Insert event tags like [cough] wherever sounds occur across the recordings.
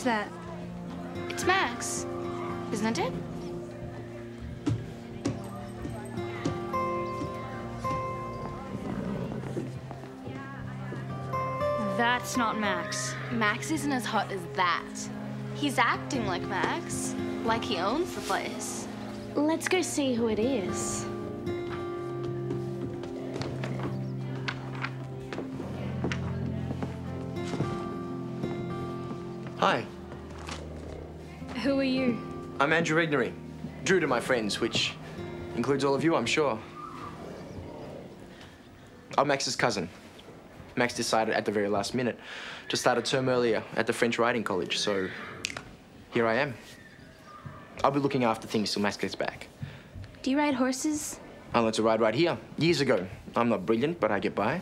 Who's that? It's Max, isn't it? That's not Max. Max isn't as hot as that. He's acting like Max, like he owns the place. Let's go see who it is. I'm Andrew Regnery. Drew to my friends, which includes all of you, I'm sure. I'm Max's cousin. Max decided at the very last minute to start a term earlier at the French Riding College, so here I am. I'll be looking after things till Max gets back. Do you ride horses? I learned to ride right here, years ago. I'm not brilliant, but I get by.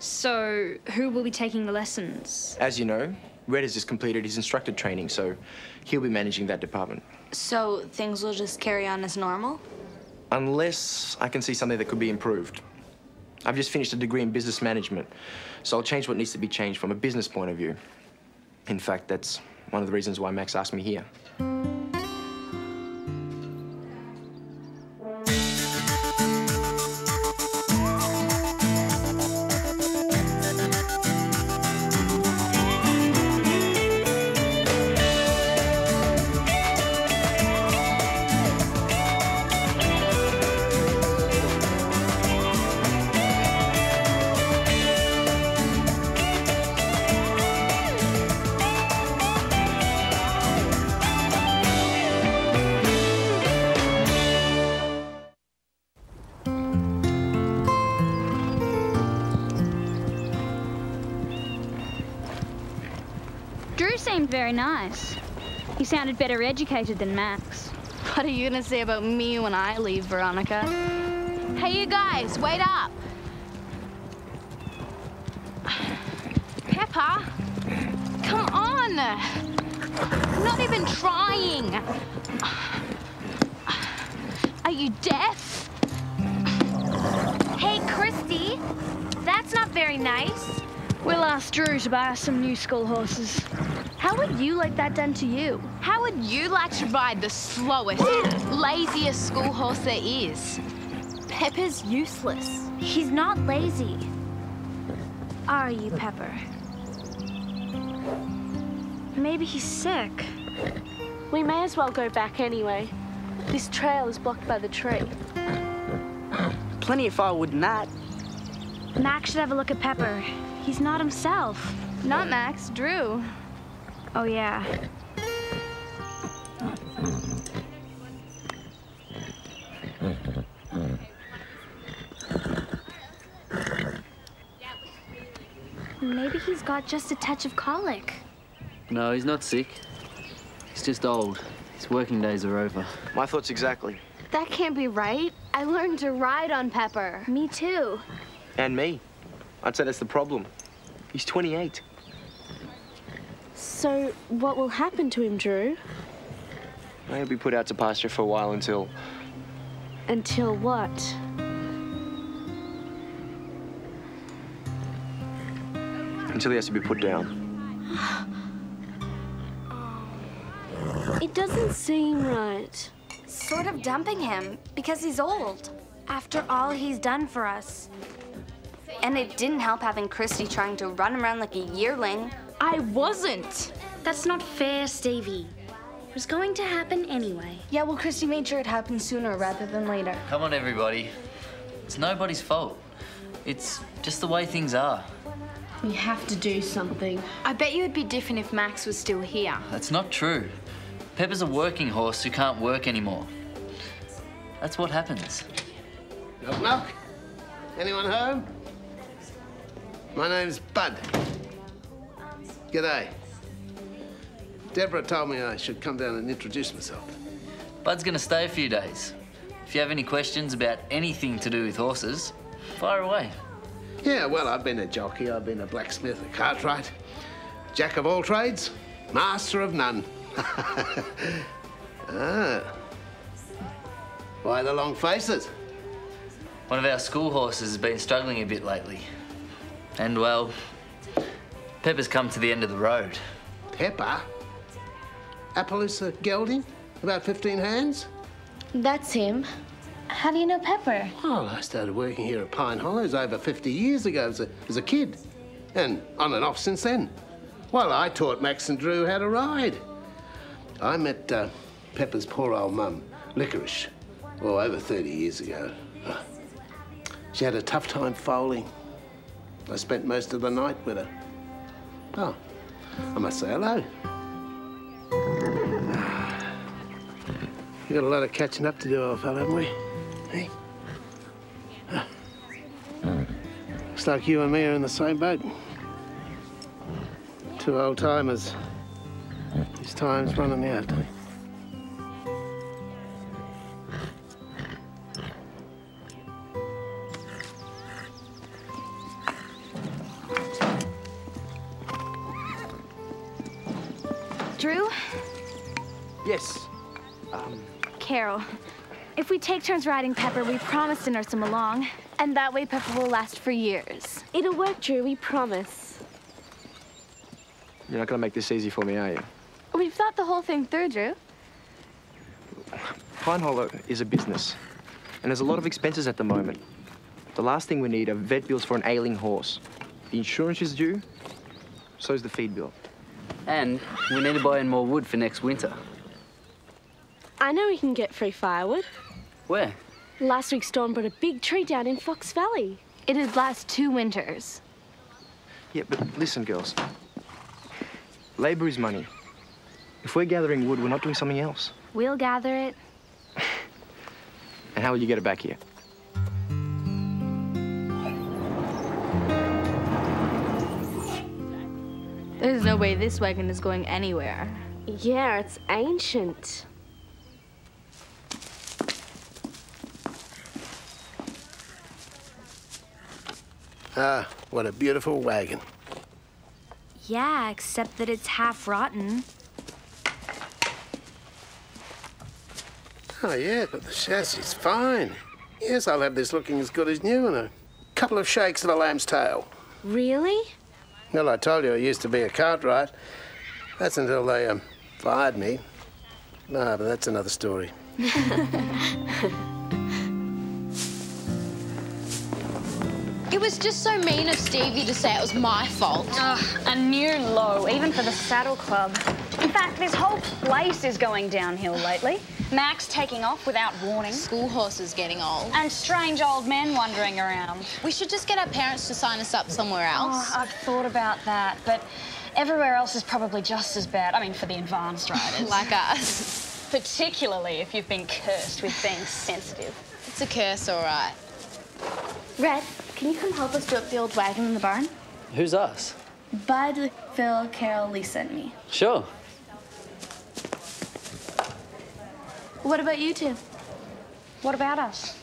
So, who will be taking the lessons? As you know, Red has just completed his instructor training, so he'll be managing that department. So things will just carry on as normal? Unless I can see something that could be improved. I've just finished a degree in business management, so I'll change what needs to be changed from a business point of view. In fact, that's one of the reasons why Max asked me here. Sounded better educated than Max. What are you gonna say about me when I leave, Veronica? Hey, you guys, wait up! Pepper, come on! I'm not even trying. Are you deaf? Hey, Christy. That's not very nice. We'll ask Drew to buy us some new school horses. How would you like that done to you? How would you like to ride the slowest, laziest school horse there is? Pepper's useless. He's not lazy. Are you, Pepper? Maybe he's sick. We may as well go back anyway. This trail is blocked by the tree. Plenty of firewood in that. Max should have a look at Pepper. He's not himself. Not Max, Drew. Oh, yeah. Got just a touch of colic. No, he's not sick. He's just old. His working days are over. My thoughts exactly. That can't be right. I learned to ride on Pepper. Me too. And me. I'd say that's the problem. He's 28. So, what will happen to him, Drew? He'll be put out to pasture for a while until. Until what? Until he has to be put down. [sighs] It doesn't seem right. Sort of dumping him because he's old. After all he's done for us. And it didn't help having Christy trying to run around like a yearling. I wasn't. That's not fair, Stevie. It was going to happen anyway. Yeah, well, Christy made sure it happened sooner rather than later. Come on, everybody. It's nobody's fault. It's just the way things are. We have to do something. I bet you it'd be different if Max was still here. That's not true. Pepper's a working horse who can't work anymore. That's what happens. Knock, knock. Anyone home? My name's Bud. G'day. Deborah told me I should come down and introduce myself. Bud's gonna stay a few days. If you have any questions about anything to do with horses, fire away. Yeah, well, I've been a jockey, I've been a blacksmith, a cartwright, jack of all trades, master of none. [laughs] ah. Why the long faces? One of our school horses has been struggling a bit lately. And, well, Pepper's come to the end of the road. Pepper? Appaloosa gelding? About 15 hands? That's him. How do you know Pepper? Well, I started working here at Pine Hollows over 50 years ago as a, as a kid. And on and off since then. Well, I taught Max and Drew how to ride. I met uh, Pepper's poor old mum, Licorice, well, over 30 years ago. She had a tough time foaling. I spent most of the night with her. Oh, I must say hello. [sighs] We got a lot of catching up to do, old fellow, haven't we? Hey? Looks like you and me are in the same boat. Two old timers. This time's running out. Take turns riding Pepper, we promise to nurse him along. And that way Pepper will last for years. It'll work, Drew, we promise. you're not gonna make this easy for me, are you? We've thought the whole thing through, Drew. Pine Hollow is a business, and there's a lot of expenses at the moment. The last thing we need are vet bills for an ailing horse. The insurance is due, so is the feed bill. And we need to buy in more wood for next winter. I know we can get free firewood. Where? Last week's storm brought a big tree down in Fox Valley. It'd last two winters. Yeah, but listen, girls. Labor is money. If we're gathering wood, we're not doing something else. We'll gather it. [laughs] And how will you get it back here? There's no way this wagon is going anywhere. Yeah, it's ancient. Ah, what a beautiful wagon. Yeah, except that it's half rotten. Oh, yeah, but the chassis is fine. Yes, I'll have this looking as good as new in a couple of shakes of a lamb's tail. Really? Well, I told you I used to be a cartwright. That's until they um, fired me. No, but that's another story. [laughs] It was just so mean of Stevie to say it was my fault. Ugh, a new low, even for the Saddle Club. In fact, this whole place is going downhill lately. Max taking off without warning. School horses getting old. And strange old men wandering around. We should just get our parents to sign us up somewhere oh, else. Oh, I've thought about that, but everywhere else is probably just as bad. I mean, for the advanced riders. [laughs] like us. Particularly if you've been cursed with being sensitive. It's a curse, all right. Red, can you come help us do up the old wagon in the barn? Who's us? Bud, Phil, Carole, Lisa, and me. Sure. What about you two? What about us?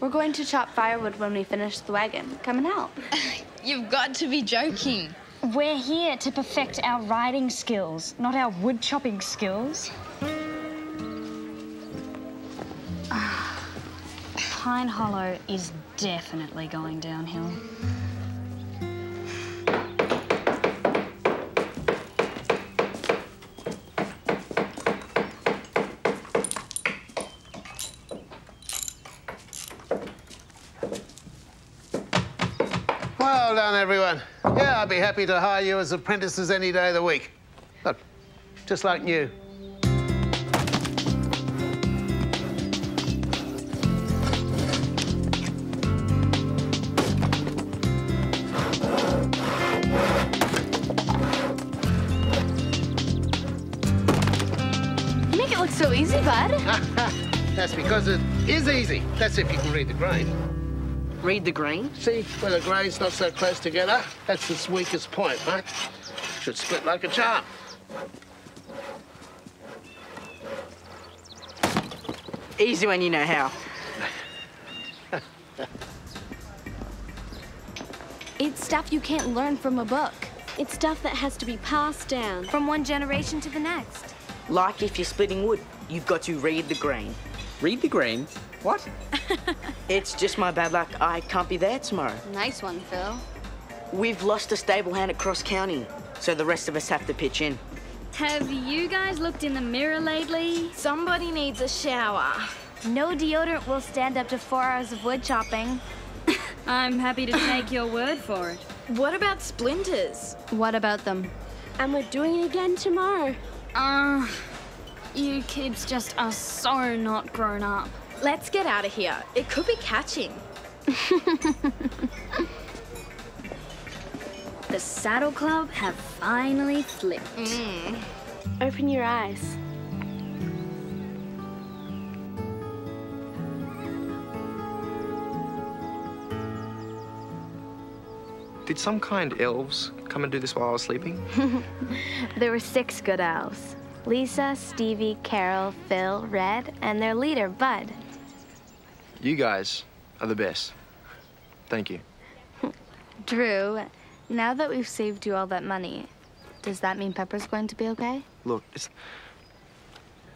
We're going to chop firewood when we finish the wagon. Come and help. [laughs] You've got to be joking. We're here to perfect our riding skills, not our wood chopping skills. Pine Hollow is definitely going downhill. Well done, everyone. Yeah, I'd be happy to hire you as apprentices any day of the week. Look, just like new. That's because it is easy. That's if you can read the grain. Read the grain? See, where the grain's not so close together, that's its weakest point, right? Should split like a charm. Easy when you know how. It's stuff you can't learn from a book. It's stuff that has to be passed down from one generation to the next. Like if you're splitting wood, you've got to read the grain. Read the grain? What? [laughs] It's just my bad luck. I can't be there tomorrow. Nice one, Phil. We've lost a stable hand at Cross County, so the rest of us have to pitch in. Have you guys looked in the mirror lately? Somebody needs a shower. No deodorant will stand up to four hours of wood chopping. [laughs] I'm happy to take your word for it. What about splinters? What about them? And we're doing it again tomorrow. Uh, you kids just are so not grown up. Let's get out of here. It could be catching. [laughs] The Saddle Club have finally flipped. Mm. Open your eyes. Did some kind elves come and do this while I was sleeping? [laughs] There were six good elves. Lisa, Stevie, Carole, Phil, Red, and their leader, Bud. You guys are the best. Thank you. [laughs] Drew, now that we've saved you all that money, does that mean Pepper's going to be okay? Look, it's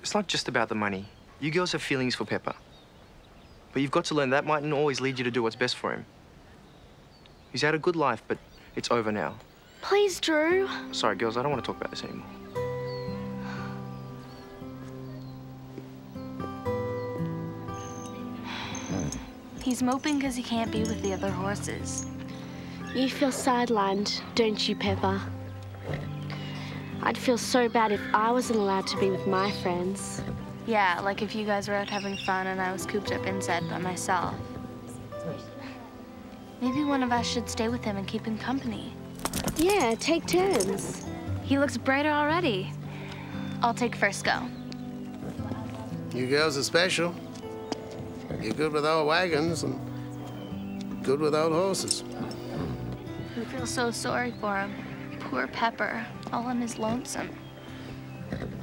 it's not just about the money. You girls have feelings for Pepper. But you've got to learn that mightn't always lead you to do what's best for him. He's had a good life, but it's over now. Please, Drew. Sorry, girls, I don't want to talk about this anymore. He's moping because he can't be with the other horses. You feel sidelined, don't you, Pepper? I'd feel so bad if I wasn't allowed to be with my friends. Yeah, like if you guys were out having fun and I was cooped up inside by myself. Maybe one of us should stay with him and keep him company. Yeah, take turns. He looks brighter already. I'll take first go. You girls are special. You're good with old wagons and good with old horses. I feel so sorry for him. Poor Pepper, all on his lonesome.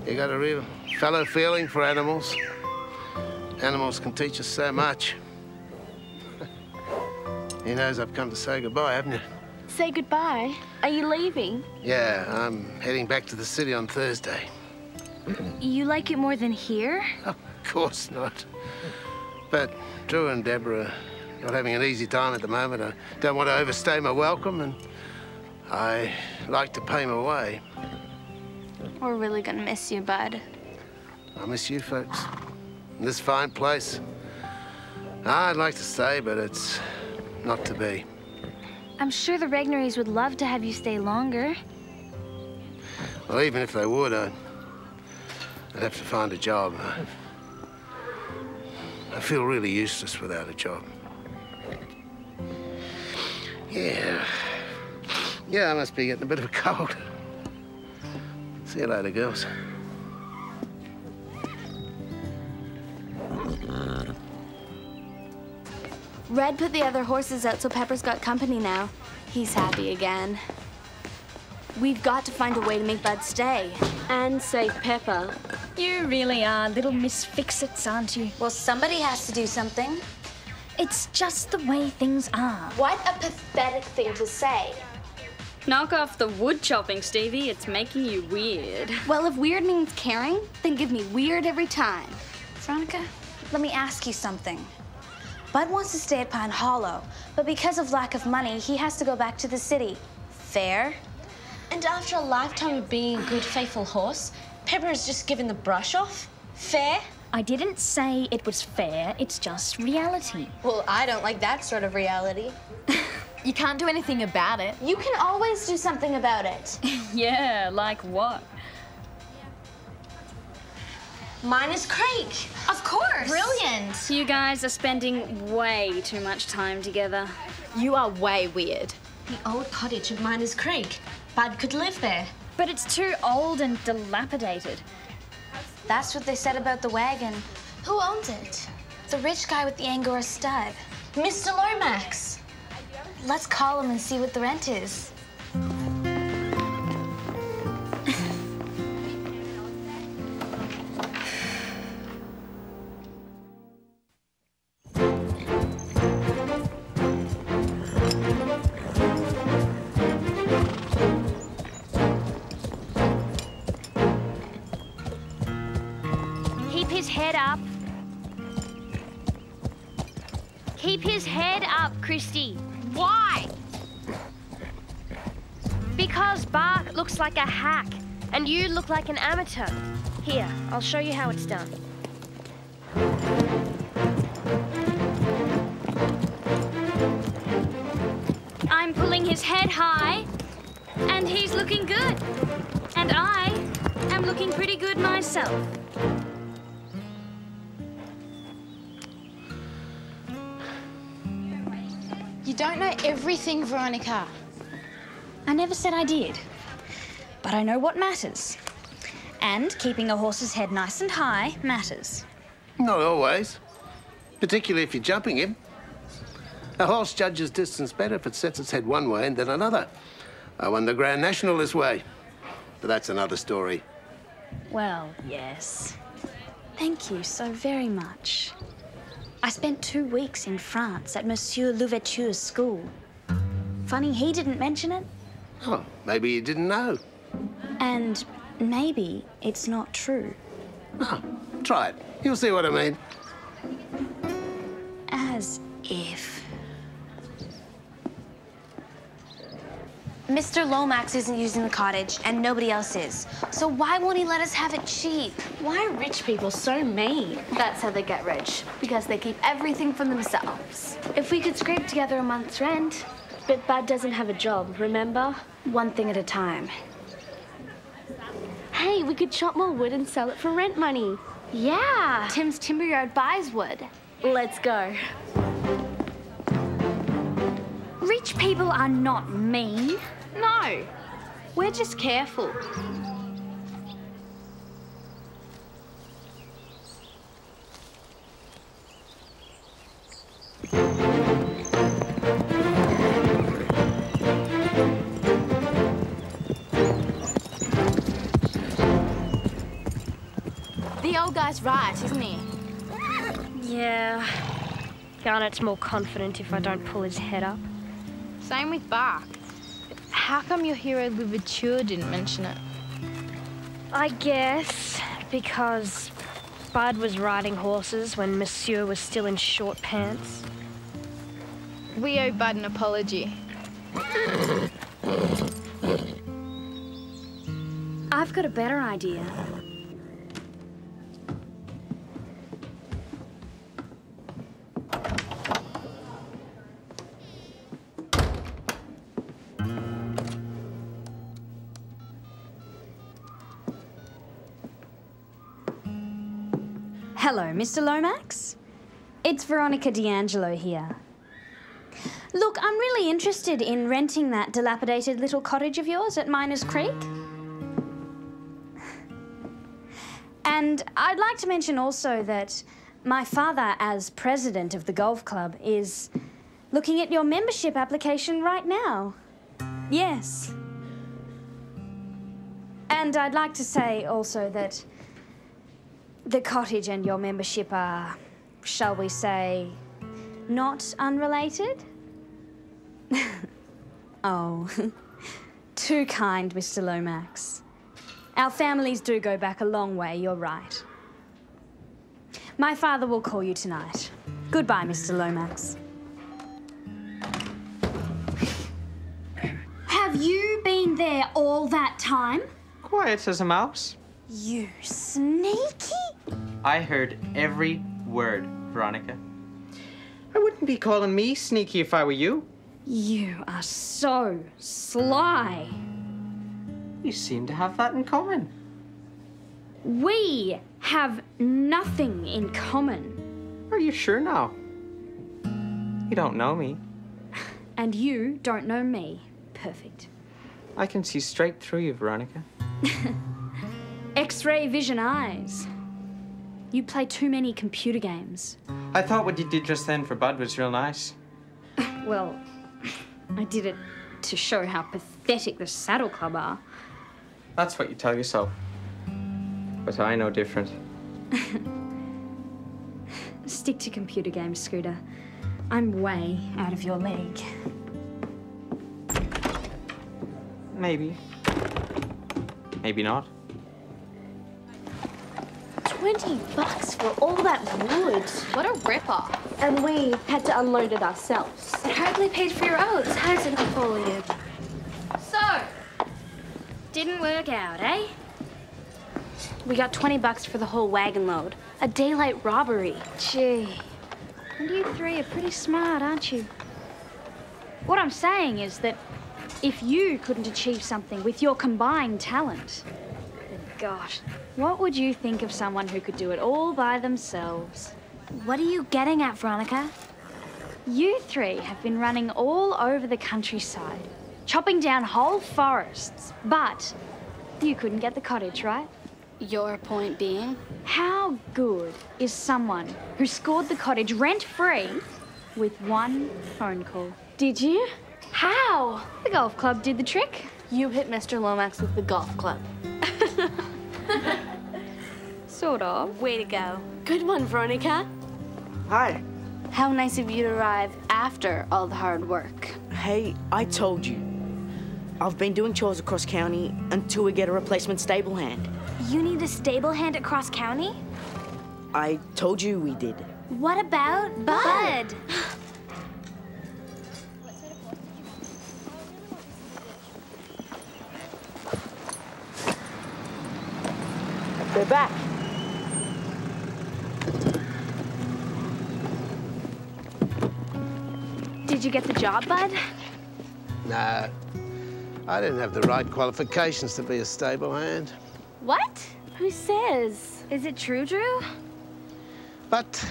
You got a real fellow feeling for animals. Animals can teach us so much. [laughs] he knows I've come to say goodbye, haven't you? Say goodbye. Are you leaving? Yeah, I'm heading back to the city on Thursday. You like it more than here? [laughs] Of course not. But Drew and Deborah are not having an easy time at the moment. I don't want to overstay my welcome, and I like to pay my way. We're really gonna miss you, Bud. I miss you folks. In this fine place. I'd like to stay, but it's not to be. I'm sure the Regnerys would love to have you stay longer. Well, even if they would, I'd, I'd have to find a job. I, feel really useless without a job. Yeah. Yeah, I must be getting a bit of a cold. See you later, girls. Red put the other horses out so Pepper's got company now. He's happy again. We've got to find a way to make Bud stay. And save Pepper. You really are little Miss Fix-Its, aren't you? Well, somebody has to do something. It's just the way things are. What a pathetic thing to say. Knock off the wood chopping, Stevie. It's making you weird. Well, if weird means caring, then give me weird every time. Veronica, let me ask you something. Bud wants to stay at Pine Hollow, but because of lack of money, he has to go back to the city. Fair? And after a lifetime of being a good, faithful horse, Pepper has just given the brush off. Fair? I didn't say it was fair, it's just reality. Well, I don't like that sort of reality. [laughs] You can't do anything about it. You can always do something about it. [laughs] yeah, like what? Miners Creek. Of course. Brilliant. You guys are spending way too much time together. You are way weird. The old cottage at Miners Creek. Bud could live there. But it's too old and dilapidated. That's what they said about the wagon. Who owns it? The rich guy with the Angora stud. Mr. Lomax. Let's call him and see what the rent is. Like a hack. And you look like an amateur. Here, I'll show you how it's done. I'm pulling his head high, and he's looking good. And I am looking pretty good myself. You don't know everything, Veronica. I never said I did. But I know what matters. And keeping a horse's head nice and high matters. Not always. Particularly if you're jumping him. A horse judges distance better if it sets its head one way and then another. I won the Grand National this way. But that's another story. Well, yes. Thank you so very much. I spent two weeks in France at Monsieur Louverture's school. Funny he didn't mention it. Oh, maybe you didn't know. And maybe it's not true. Oh, try it. You'll see what I mean. As if. Mr. Lomax isn't using the cottage, and nobody else is. So why won't he let us have it cheap? Why are rich people so mean? That's how they get rich, because they keep everything for themselves. If we could scrape together a month's rent. But Bud doesn't have a job, remember? One thing at a time. Hey, we could chop more wood and sell it for rent money. Yeah. Tim's timber yard buys wood. Let's go. Rich people are not mean. No, we're just careful. The old guy's right, isn't he? Yeah. Garnet's more confident if I don't pull his head up. Same with Bark. How come your hero Louverture didn't mention it? I guess because Bud was riding horses when Monsieur was still in short pants. We owe Bud an apology. I've got a better idea. Hello, Mr. Lomax. It's Veronica diAngelo here. Look, I'm really interested in renting that dilapidated little cottage of yours at Miners Creek. And I'd like to mention also that my father, as president of the golf club, is looking at your membership application right now. Yes. And I'd like to say also that the cottage and your membership are, shall we say, not unrelated? [laughs] oh, [laughs] too kind, Mr. Lomax. Our families do go back a long way, you're right. My father will call you tonight. Goodbye, Mr. Lomax. Have you been there all that time? Quiet as a mouse. You sneaky! I heard every word, Veronica. I wouldn't be calling me sneaky if I were you. You are so sly. You seem to have that in common. We have nothing in common. Are you sure now? You don't know me. And you don't know me. Perfect. I can see straight through you, Veronica. [laughs] X ray vision eyes. You play too many computer games. I thought what you did just then for Bud was real nice. [laughs] Well, [laughs] I did it to show how pathetic the Saddle Club are. That's what you tell yourself. But I know different. [laughs] Stick to computer games, Scooter. I'm way out of your league. Maybe. Maybe not. 20 bucks for all that wood. What a ripper. And we had to unload it ourselves. It hardly paid for your oats. Does it in? So, Didn't work out, eh? We got 20 bucks for the whole wagon load. A daylight robbery. Gee. And you three are pretty smart, aren't you? What I'm saying is that if you couldn't achieve something with your combined talent, then gosh, what would you think of someone who could do it all by themselves? What are you getting at, Veronica? You three have been running all over the countryside, chopping down whole forests, but you couldn't get the cottage, right? Your point being? How good is someone who scored the cottage rent free with one phone call? Did you? How? The golf club did the trick. You hit Mr. Lomax with the golf club. [laughs] Sort of. Way to go. Good one, Veronica. Hi. How nice of you to arrive after all the hard work. Hey, I told you. I've been doing chores across county until we get a replacement stable hand. You need a stable hand at Cross County? I told you we did. What about Bud? [gasps] They're back. Did you get the job, Bud? No, I didn't have the right qualifications to be a stable hand. What? Who says? Is it true, Drew? But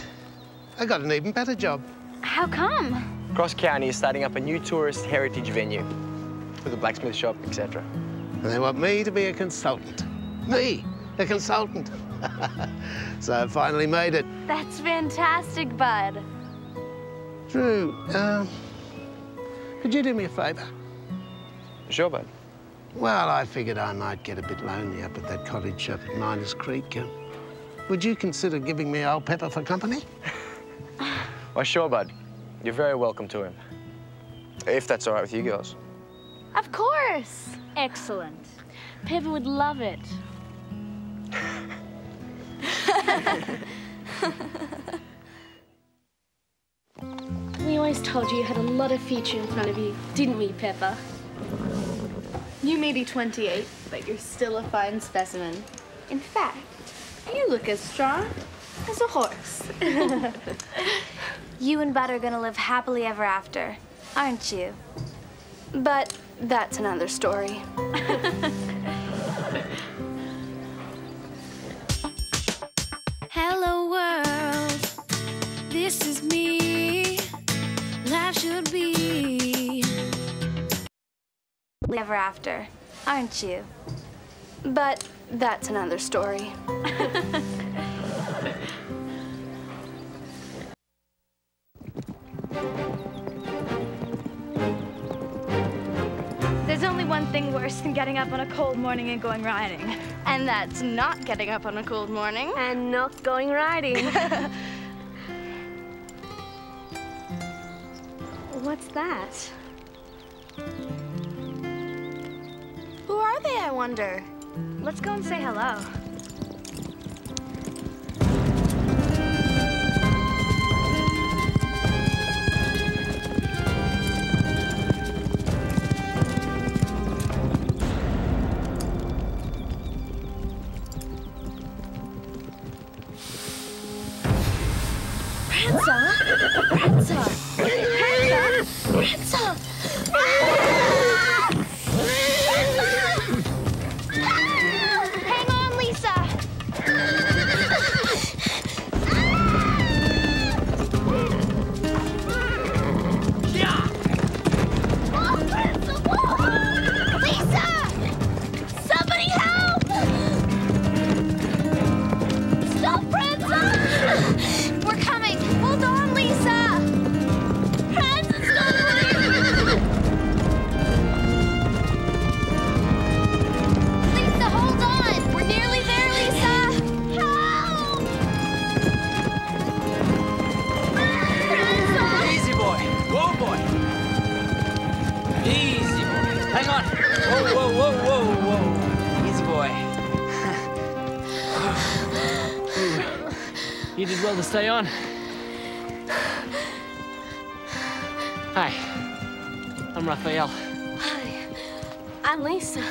I got an even better job. How come? Cross County is starting up a new tourist heritage venue with a blacksmith shop, etc. And they want me to be a consultant. Me, a consultant. [laughs] so I finally made it. That's fantastic, Bud. Drew, um, could you do me a favour? Sure, bud. Well, I figured I might get a bit lonely up at that cottage up at Miners Creek. Uh, would you consider giving me old Pepper for company? [laughs] Why, sure, bud. You're very welcome to him. If that's all right with you girls. Of course. Excellent. Pepper would love it. [laughs] always told you you had a lot of future in front of you, didn't we, Pepper? You may be 28, but you're still a fine specimen. In fact, you look as strong as a horse. [laughs] You and Bud are gonna live happily ever after, aren't you? but that's another story. [laughs] Hello world, this is me. Life should be. Ever after, aren't you? But that's another story. [laughs] There's only one thing worse than getting up on a cold morning and going riding. And that's not getting up on a cold morning. And not going riding. [laughs] What's that? Who are they, I wonder? Let's go and say hello. Stay on. Hi. I'm Raphael. Hi, I'm Lisa.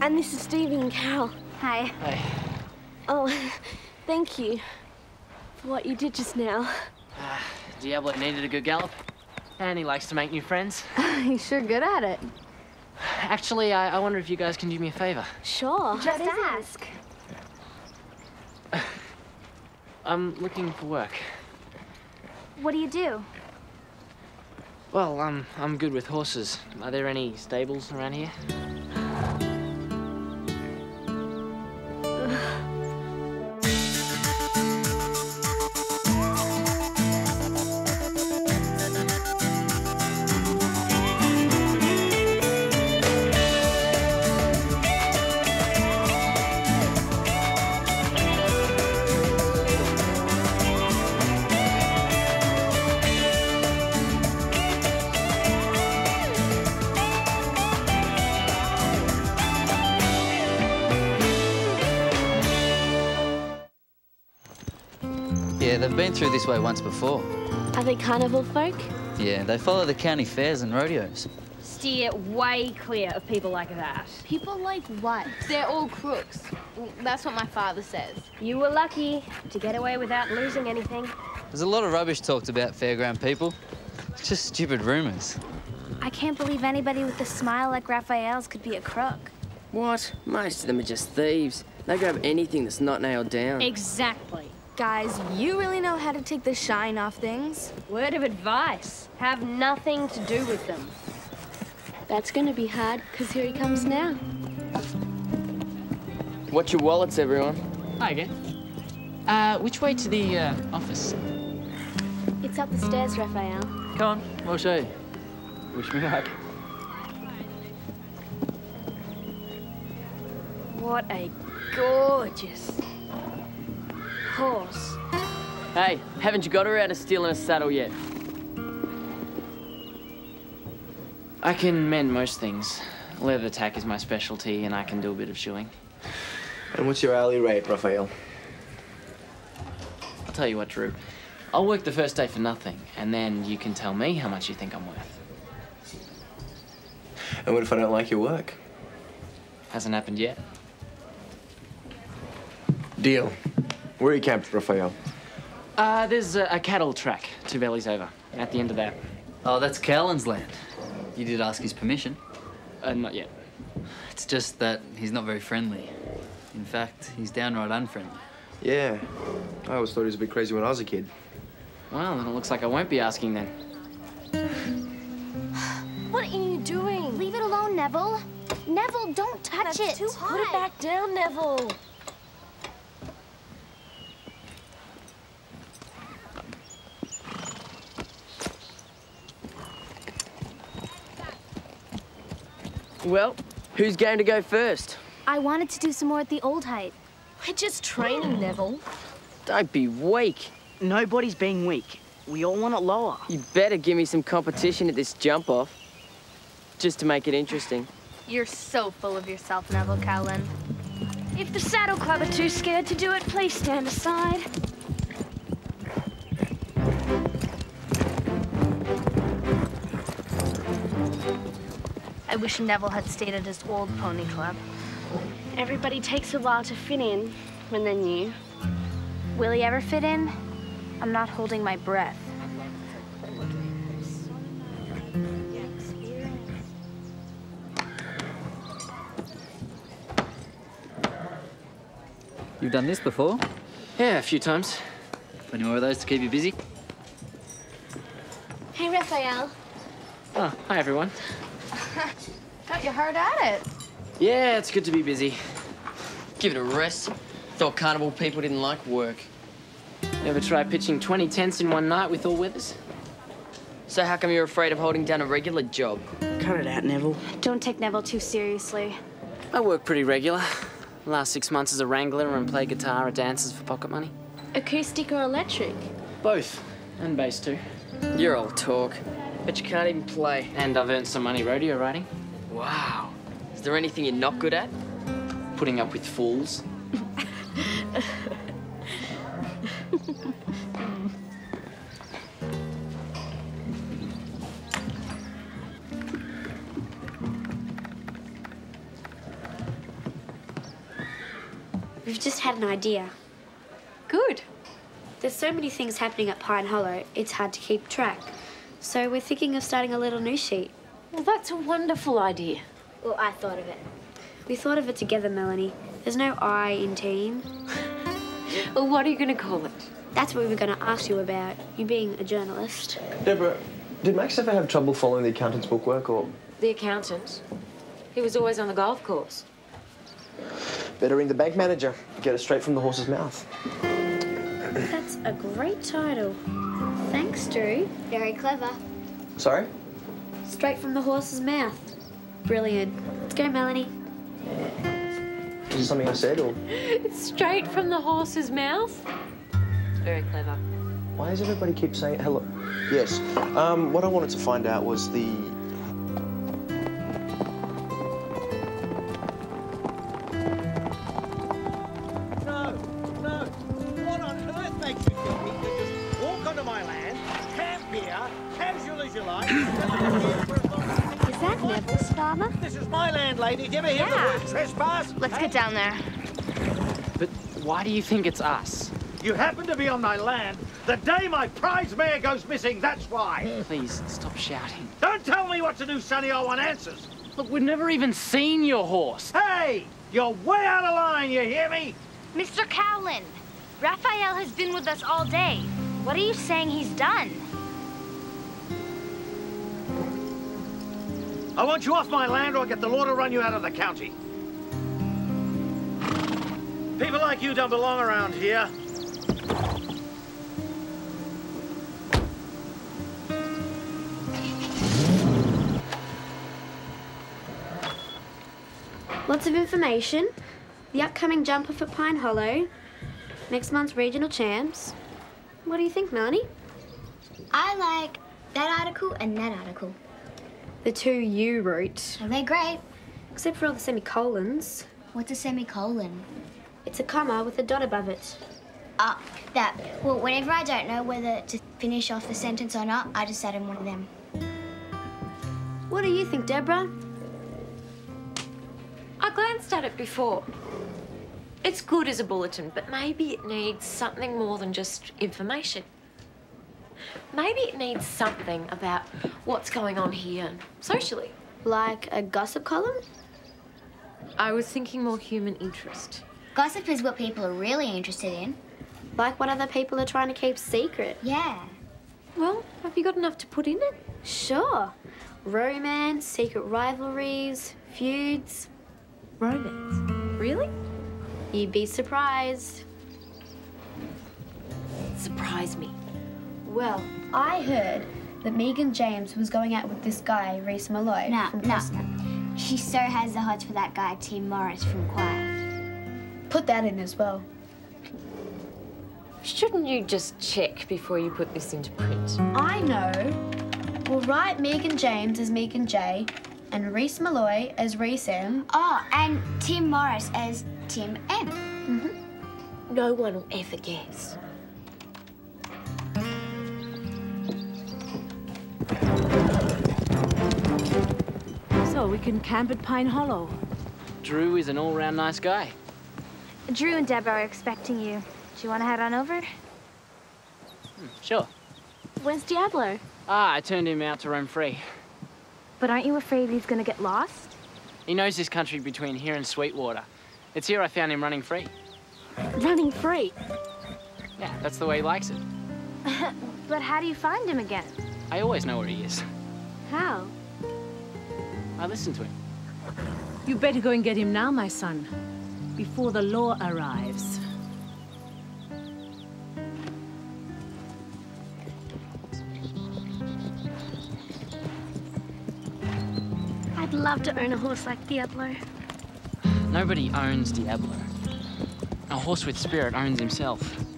And this is Stevie and Carole. Hi. Hey. Oh, thank you for what you did just now. Ah, Diablo needed a good gallop, and he likes to make new friends. [laughs] He's sure good at it. Actually, I, I wonder if you guys can do me a favor. Sure. Just ask. I'm looking for work. What do you do? Well, um, I'm good with horses. Are there any stables around here? Yeah, they've been through this way once before. Are they carnival folk? Yeah, they follow the county fairs and rodeos. Steer way clear of people like that. People like what? They're all crooks. That's what my father says. You were lucky to get away without losing anything. There's a lot of rubbish talked about fairground people. It's just stupid rumours. I can't believe anybody with a smile like Raphael's could be a crook. What? Most of them are just thieves. They grab anything that's not nailed down. Exactly. Guys, you really know how to take the shine off things. Word of advice have nothing to do with them. That's gonna be hard, because here he comes now. Watch your wallets, everyone. Hi again. Uh, which way to the uh, office? It's up the stairs, Raphael. Come on, I'll show you. Wish me luck. What a gorgeous horse. Hey, haven't you got her out of stealing a saddle yet? I can mend most things. Leather tack is my specialty, and I can do a bit of shoeing. And what's your hourly rate, Raphael? I'll tell you what, Drew. I'll work the first day for nothing, and then you can tell me how much you think I'm worth. And what if I don't like your work? Hasn't happened yet. Deal. Where are you camped, Raphael? Uh, there's a, a cattle track two valleys over, at the end of that. Oh, that's Cowland's land. You did ask his permission. Uh, not yet. It's just that he's not very friendly. In fact, he's downright unfriendly. Yeah. I always thought he was a bit crazy when I was a kid. Well, then it looks like I won't be asking then. What are you doing? Leave it alone, Neville. Neville, don't touch That's it. too Put it back down, Neville. Well, who's going to go first? I wanted to do some more at the old height. We're just training, Neville. Don't be weak. Nobody's being weak. We all want it lower. You better give me some competition at this jump off. Just to make it interesting. You're so full of yourself, Neville Cowland. If the Saddle Club are too scared to do it, please stand aside. I wish Neville had stayed at his old pony club. Everybody takes a while to fit in when they're new. Will he ever fit in? I'm not holding my breath. You've done this before? Yeah, a few times. Any more of those to keep you busy? Hey, Raphael. Oh, hi everyone. [laughs] Got you hard at it. Yeah, it's good to be busy. Give it a rest. Thought carnival people didn't like work. Never try pitching 20 tents in one night with all weathers? So how come you're afraid of holding down a regular job? Cut it out, Neville. Don't take Neville too seriously. I work pretty regular. Last six months as a wrangler and play guitar at dances for pocket money. Acoustic or electric? Both. And bass too. You're all talk, but you can't even play. And I've earned some money rodeo riding. Wow. Is there anything you're not good at? Putting up with fools. We've just had an idea. Good. There's so many things happening at Pine Hollow, it's hard to keep track. So we're thinking of starting a little news sheet. Well, that's a wonderful idea. Well, I thought of it. We thought of it together, Melanie. There's no I in team. Well, what are you going to call it? That's what we were going to ask you about, you being a journalist. Deborah, did Max ever have trouble following the accountant's bookwork or The accountant. He was always on the golf course. better ring the bank manager? Get it straight from the horse's mouth. That's a great title. Thanks, Drew. Very clever. Sorry? Straight from the horse's mouth. Brilliant. Let's go, Melanie. Is it something I said or It's [laughs] straight from the horse's mouth. Very clever. why does everybody keep saying hello? Yes. Um, what I wanted to find out was the lady. Did you ever hear the word trespass? Let's get down there. But why do you think it's us? You happen to be on my land the day my prize mare goes missing, that's why. Please stop shouting. Don't tell me what to do, Sonny. I want answers. Look, we've never even seen your horse. Hey, you're way out of line, you hear me? Mr. Cowlin, Raphael has been with us all day. What are you saying he's done? I want you off my land or I'll get the law to run you out of the county. People like you don't belong around here. Lots of information. The upcoming jump off at Pine Hollow. Next month's regional champs. What do you think, Melanie? I like that article and that article. The two you wrote. Well, they're great. Except for all the semicolons. What's a semicolon? It's a comma with a dot above it. Ah, that. Well, whenever I don't know whether to finish off a sentence or not, I just add in one of them. What do you think, Deborah? I glanced at it before. It's good as a bulletin, but maybe it needs something more than just information. Maybe it needs something about what's going on here socially. Like a gossip column? I was thinking more human interest. Gossip is what people are really interested in. Like what other people are trying to keep secret? Yeah. Well, have you got enough to put in it? Sure. Romance, secret rivalries, feuds. Romance? Really? You'd be surprised. Surprise me. Well, I heard that Megan James was going out with this guy, Reese Malloy. No, from no. Preston. She so has the hots for that guy, Tim Morris from Choir. Put that in as well. Shouldn't you just check before you put this into print? I know. We'll write Megan James as Megan J and Reese Malloy as Reese M. Oh, and Tim Morris as Tim M. Mm-hmm. No one will ever guess. So we can camp at Pine Hollow. Drew is an all-round nice guy. Drew and Deb are expecting you. Do you want to head on over? Sure. Where's Diablo? Ah, I turned him out to roam free. But aren't you afraid he's gonna get lost? He knows this country between here and Sweetwater. It's here I found him running free. Running free. Yeah, that's the way he likes it. [laughs] but how do you find him again? I always know where he is. How? I listen to him. You better go and get him now, my son, before the law arrives. I'd love to own a horse like Diablo. Nobody owns Diablo. A horse with spirit owns himself.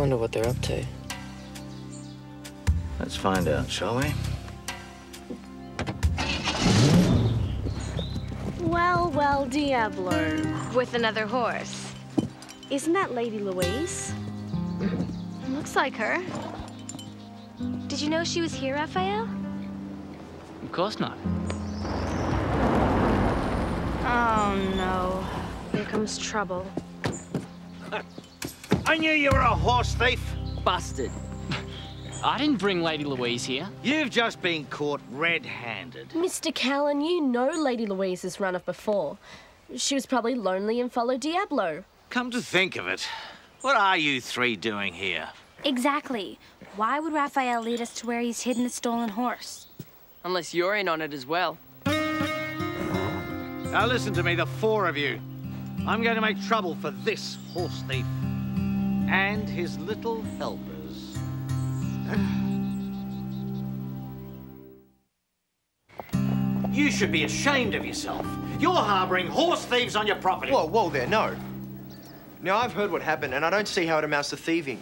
Wonder what they're up to. Let's find out, shall we? Well, well, Diablo. With another horse. Isn't that Lady Louise? Looks like her. Did you know she was here, Raphael? Of course not. Oh no. Here comes trouble. I knew you were a horse thief. Busted. I didn't bring Lady Louise here. You've just been caught red-handed. Mr. Callan, you know Lady Louise has run off before. She was probably lonely and followed Diablo. Come to think of it, what are you three doing here? Exactly. Why would Raphael lead us to where he's hidden a stolen horse? Unless you're in on it as well. Now listen to me, the four of you. I'm going to make trouble for this horse thief and his little helpers. You should be ashamed of yourself. You're harboring horse thieves on your property. Whoa, whoa there, no. Now, I've heard what happened, and I don't see how it amounts to thieving.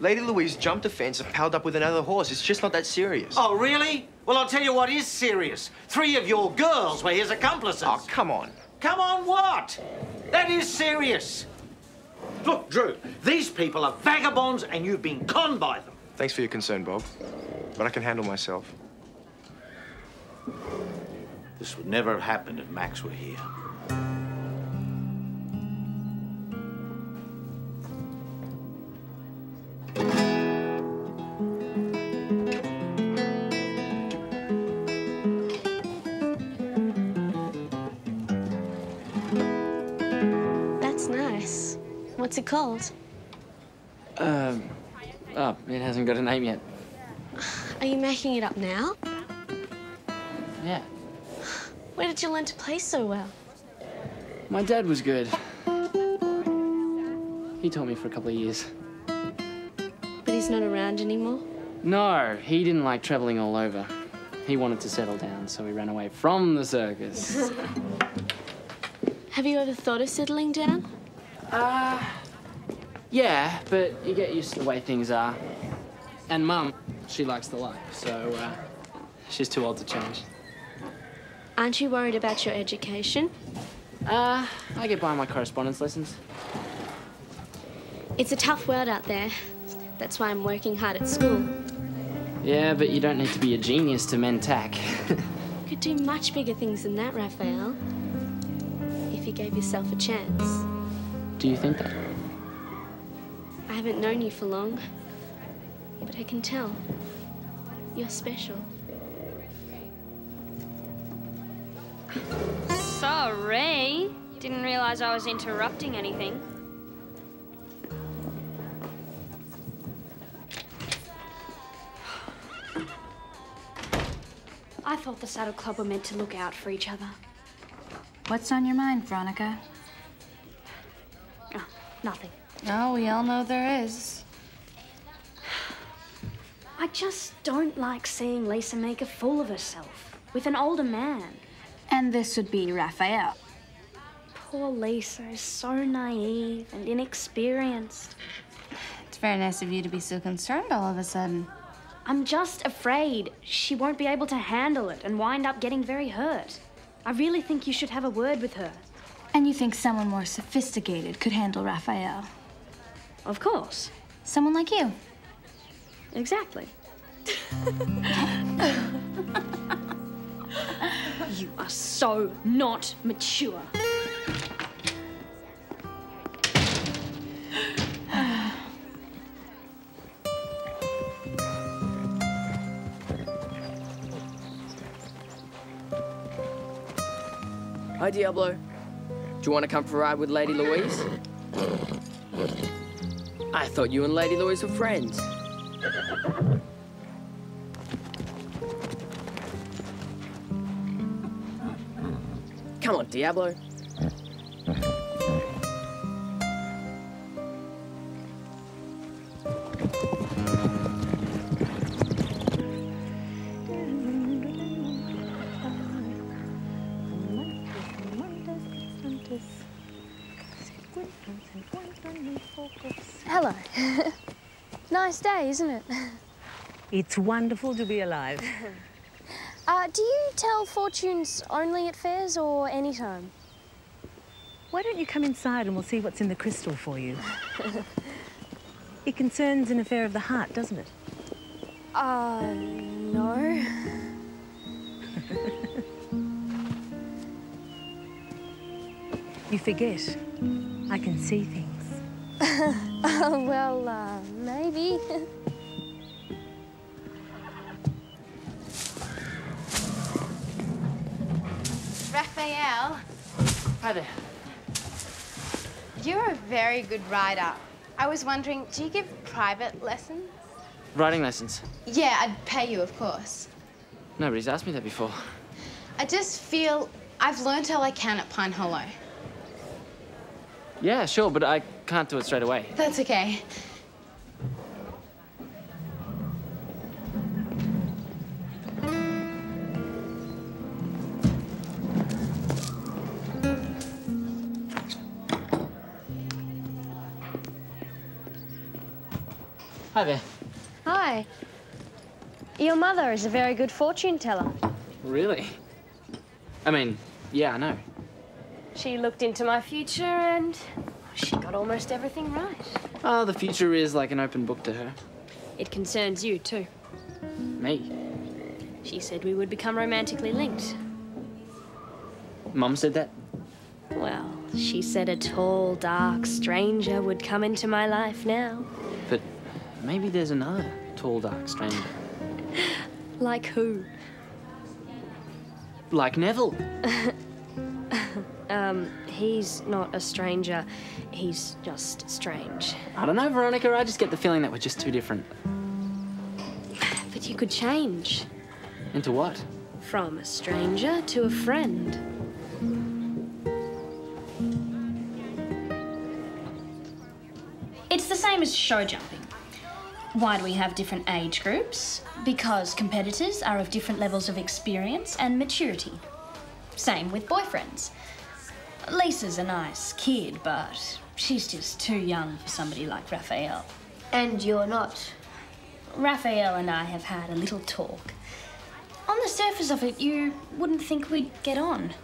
Lady Louise jumped a fence and palled up with another horse. It's just not that serious. Oh, really? Well, I'll tell you what is serious. Three of your girls were his accomplices. Oh, come on. Come on, what? That is serious. Look, Drew, these people are vagabonds and you've been conned by them. Thanks for your concern, Bob. But I can handle myself. This would never have happened if Max were here. It called? Um, oh, it hasn't got a name yet. Are you making it up now? Yeah. Where did you learn to play so well? My dad was good. He taught me for a couple of years. But he's not around anymore? No, he didn't like traveling all over. He wanted to settle down, so he ran away from the circus. [laughs] Have you ever thought of settling down? Uh, yeah, but you get used to the way things are. And Mum, she likes the life, so uh, she's too old to change. Aren't you worried about your education? Uh, I get by on my correspondence lessons. It's a tough world out there. That's why I'm working hard at school. Yeah, but you don't need to be a genius to mend tack. You could do much bigger things than that, Raphael. If you gave yourself a chance. Do you think that? I haven't known you for long, but I can tell. You're special. Sorry. Didn't realize I was interrupting anything. I thought the Saddle Club were meant to look out for each other. What's on your mind, Veronica? Oh, nothing. Oh, we all know there is. I just don't like seeing Lisa make a fool of herself with an older man. And this would be Raphael. Poor Lisa is so naive and inexperienced. It's very nice of you to be so concerned all of a sudden. I'm just afraid she won't be able to handle it and wind up getting very hurt. I really think you should have a word with her. And you think someone more sophisticated could handle Raphael? Of course. Someone like you. Exactly. you are so not mature. Hi, Diablo. Do you want to come for a ride with Lady Louise? I thought you and Lady Louise were friends. Come on, Diablo. Nice day, isn't it? [laughs] It's wonderful to be alive. [laughs] Uh, do you tell fortunes only at fairs or any time? Why don't you come inside and we'll see what's in the crystal for you? [laughs] it concerns an affair of the heart, doesn't it? Uh, no. You forget. I can see things. Uh, [laughs] well, uh, maybe. [laughs] Raphael, Hi there. you're a very good rider. I was wondering, do you give private lessons? Riding lessons. Yeah, I'd pay you, of course. Nobody's asked me that before. I just feel I've learned all I can at Pine Hollow. Yeah, sure, but I can't do it straight away. That's okay. Hi there. Hi. Your mother is a very good fortune teller. Really? I mean, yeah, I know. She looked into my future and she got almost everything right. Oh, the future is like an open book to her. It concerns you too. Me. She said we would become romantically linked. Mum said that? Well, she said a tall, dark stranger would come into my life now. But maybe there's another tall, dark stranger. [laughs] Like who? Like Neville. [laughs] um, he's not a stranger. He's just strange. I don't know, Veronica. I just get the feeling that we're just too different. But you could change Into what? from a stranger to a friend. It's the same as show jumping. Why do we have different age groups? Because competitors are of different levels of experience and maturity. Same with boyfriends. Lisa's a nice kid, but she's just too young for somebody like Raphael. And you're not. Raphael and I have had a little talk. On the surface of it, you wouldn't think we'd get on.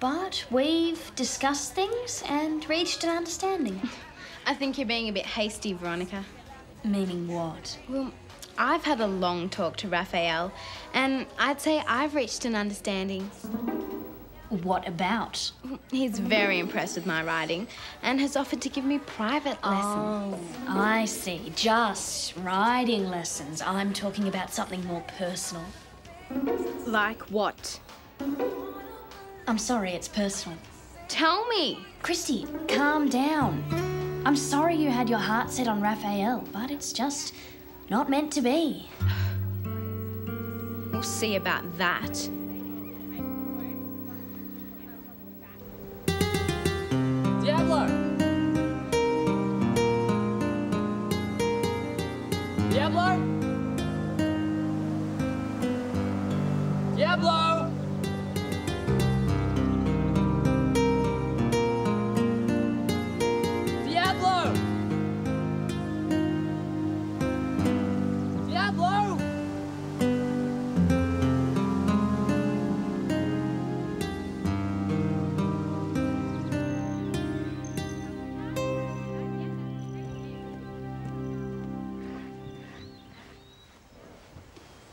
But we've discussed things and reached an understanding. [laughs] I think you're being a bit hasty, Veronica. Meaning what? Well, I've had a long talk to Raphael, and I'd say I've reached an understanding. What about? He's very impressed with my writing and has offered to give me private oh, lessons. Oh, I see. Just writing lessons. I'm talking about something more personal. Like what? I'm sorry, it's personal. Tell me. Christy, calm down. I'm sorry you had your heart set on Raphael, but it's just not meant to be. We'll see about that. Diablo! Diablo! Diablo!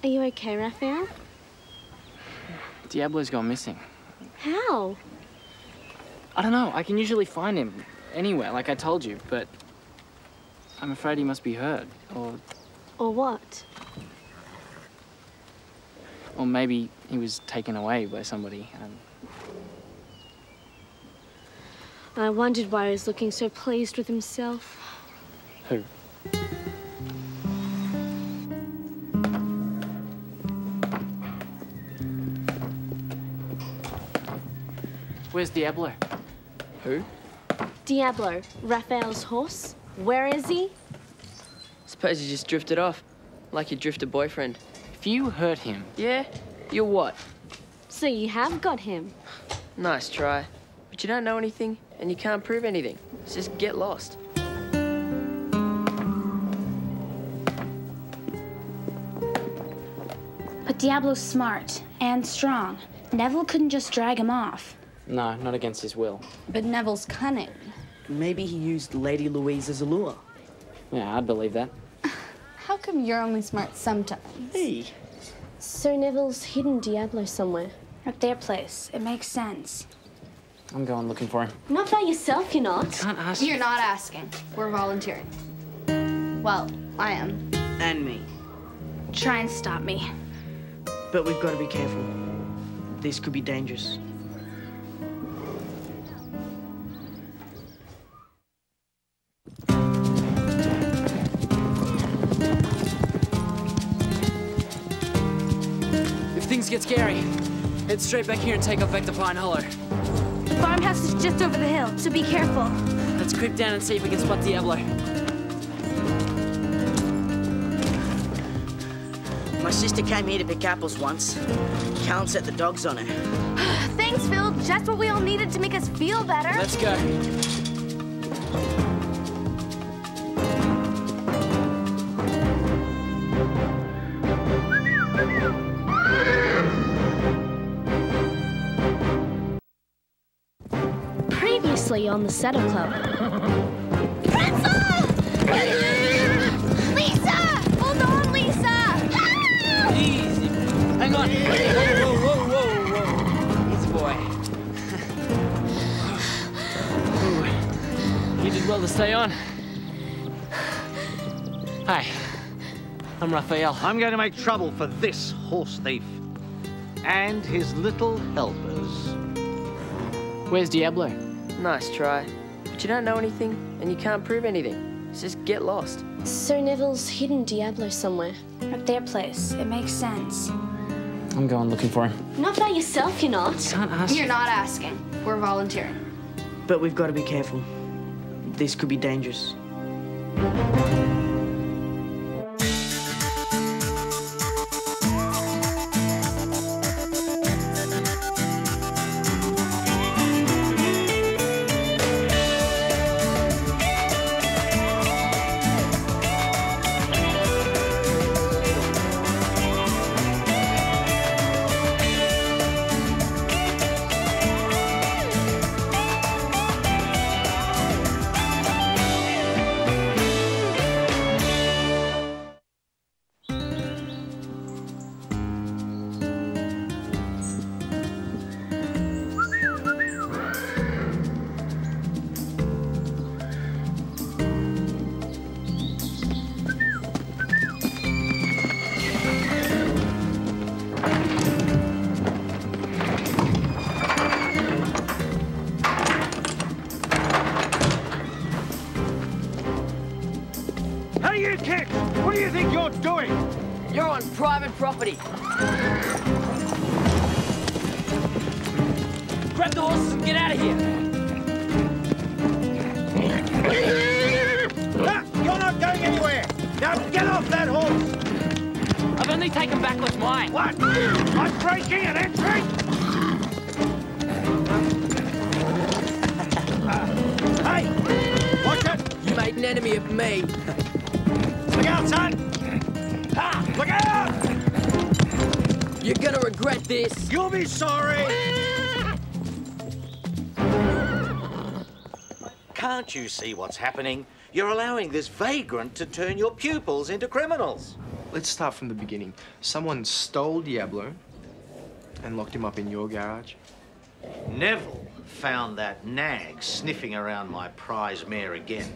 Are you okay, Raphael? Diablo's gone missing. How? I don't know. I can usually find him anywhere, like I told you, but I'm afraid he must be hurt, or Or what? or maybe he was taken away by somebody. Um, I wondered why he was looking so pleased with himself. who? Where's Diablo? Who? Diablo, Raphael's horse. Where is he? Suppose he just drifted off, like you drift a boyfriend. If you hurt him. Yeah? You're what? So you have got him. Nice try. But you don't know anything, and you can't prove anything. So just get lost. But Diablo's smart and strong. Neville couldn't just drag him off. No, not against his will. But Neville's cunning. Maybe he used Lady Louise as a lure. Yeah, I'd believe that. [sighs] How come you're only smart sometimes? Hey. So Neville's hidden Diablo somewhere. At their place. It makes sense. I'm going looking for him. Not by yourself, you're not. Can't ask. You're not asking. We're volunteering. Well, I am. And me. Try and stop me. But we've got to be careful. This could be dangerous. Get scary, head straight back here and take off back to Pine Hollow. The farmhouse is just over the hill, so be careful. Let's creep down and see if we can spot Diablo. My sister came here to pick apples once. Callum set the dogs on her. [sighs] Thanks, Phil. Just what we all needed to make us feel better. Let's go. Previously on the Saddle Club. Lisa! Hold on, Lisa! Easy. Hang on. Whoa, whoa, whoa, whoa, whoa. Easy boy. Ooh. You did well to stay on. Hi. I'm Raphael. I'm going to make trouble for this horse thief and his little helpers. Where's Diablo? Nice try. But you don't know anything, and you can't prove anything. It's just get lost. So Neville's hidden Diablo somewhere. At their place. It makes sense. I'm going looking for him. Not by yourself, you're not. Can't ask. You're not asking. We're volunteering. But we've got to be careful. This could be dangerous. Be sorry! Can't you see what's happening? You're allowing this vagrant to turn your pupils into criminals. Let's start from the beginning. Someone stole Diablo and locked him up in your garage. Neville found that nag sniffing around my prize mare again.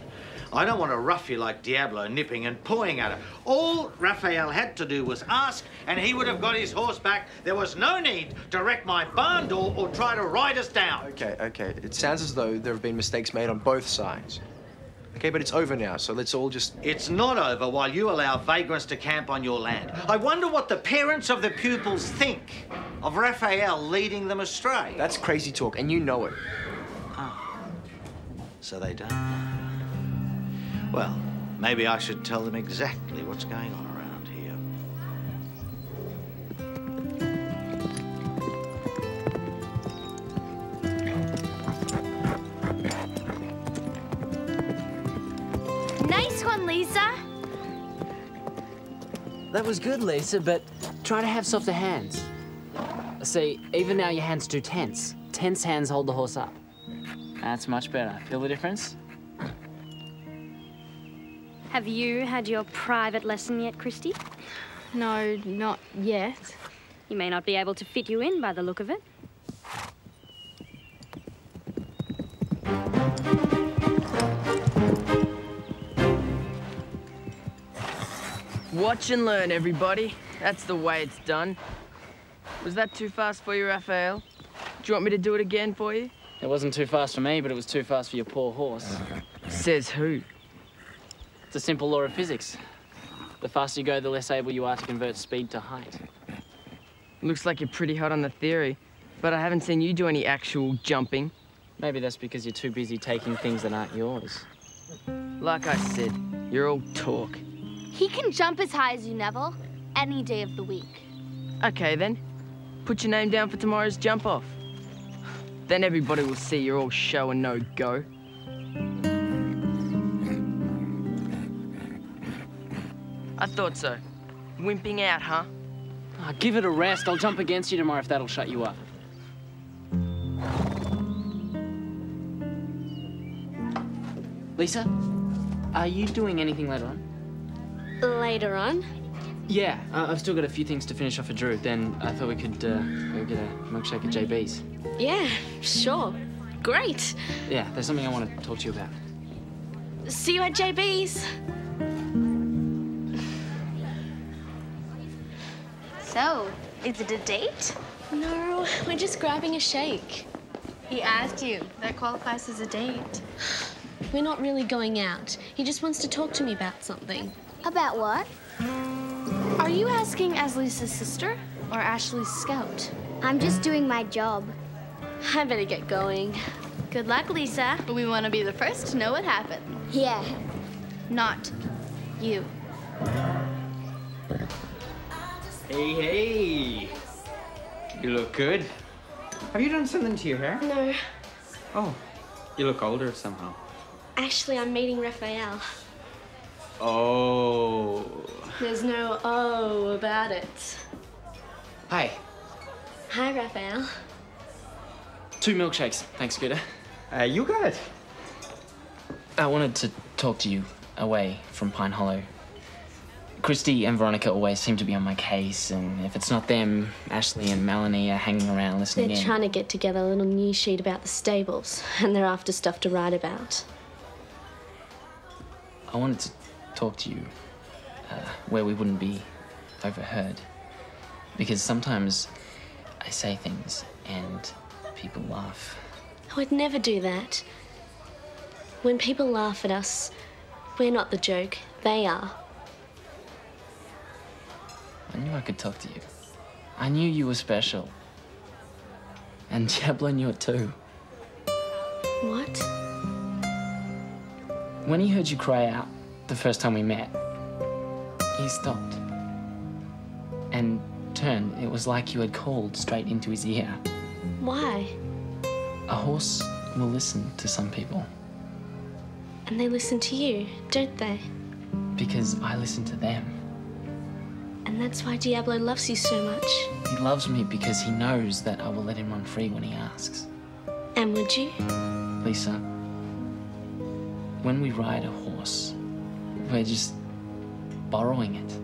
I don't want a ruffian like Diablo nipping and pawing at her. All Raphael had to do was ask, and he would have got his horse back. There was no need to wreck my barn door or try to ride us down. Okay, okay. It sounds as though there have been mistakes made on both sides. Okay, but it's over now, so let's all just. It's not over while you allow vagrants to camp on your land. I wonder what the parents of the pupils think of Raphael leading them astray. That's crazy talk, and you know it. Ah. So they don't. Well, maybe I should tell them exactly what's going on around here. Nice one, Lisa. That was good, Lisa, but try to have softer hands. See, even now your hands too tense. Tense hands hold the horse up. That's much better. Feel the difference? Have you had your private lesson yet, Christy? No, not yet. You may not be able to fit you in by the look of it. Watch and learn, everybody. That's the way it's done. Was that too fast for you, Raphael? Do you want me to do it again for you? It wasn't too fast for me, but it was too fast for your poor horse. Says who? It's a simple law of physics. The faster you go, the less able you are to convert speed to height. Looks like you're pretty hot on the theory, but I haven't seen you do any actual jumping. Maybe that's because you're too busy taking things that aren't yours. Like I said, you're all talk. He can jump as high as you, Neville, any day of the week. Okay then, put your name down for tomorrow's jump off. Then everybody will see you're all show and no go. I thought so. Wimping out, huh? Ah, give it a rest. I'll jump against you tomorrow if that'll shut you up. Lisa, are you doing anything later on? Later on? Yeah, uh, I've still got a few things to finish off for Drew. Then I thought we could uh, go get a milkshake at JB's. Yeah, sure. Great. Yeah, there's something I want to talk to you about. See you at JB's. So, is it a date? No, we're just grabbing a shake. He asked you. That qualifies as a date. [sighs] We're not really going out. He just wants to talk to me about something. About what? Are you asking as Lisa's sister or Ashley's scout? I'm just doing my job. I better get going. Good luck, Lisa. We want to be the first to know what happened. Yeah. Not you. Hey, hey. You look good. Have you done something to your hair? No. Oh, you look older somehow. Actually, I'm meeting Raphael. Oh. There's no oh about it. Hi. Hi, Raphael. Two milkshakes. Thanks, Scooter. Uh, you got it. I wanted to talk to you away from Pine Hollow. Christy and Veronica always seem to be on my case, and if it's not them, Ashley and Melanie are hanging around listening They're in. trying to get together a little news sheet about the stables, [laughs] and they're after stuff to write about. I wanted to talk to you uh, where we wouldn't be overheard. Because sometimes I say things and people laugh. I would never do that. When people laugh at us, we're not the joke, they are. I knew I could talk to you. I knew you were special. And Diablo knew it too. What? When he heard you cry out the first time we met, he stopped and turned. It was like you had called straight into his ear. Why? A horse will listen to some people And they listen to you, don't they? because I listen to them. And that's why Diablo loves you so much. He loves me because he knows that I will let him run free when he asks. And would you? Lisa, when we ride a horse, we're just borrowing it.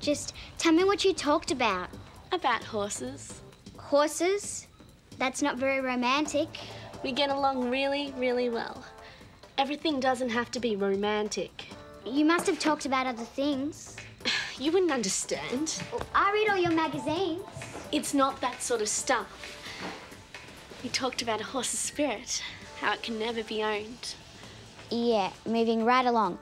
Just tell me what you talked about. About horses. Horses? That's not very romantic. We get along really, really well. Everything doesn't have to be romantic. You must have talked about other things. [sighs] You wouldn't understand. I read all your magazines. It's not that sort of stuff. We talked about a horse's spirit, how it can never be owned. Yeah, moving right along.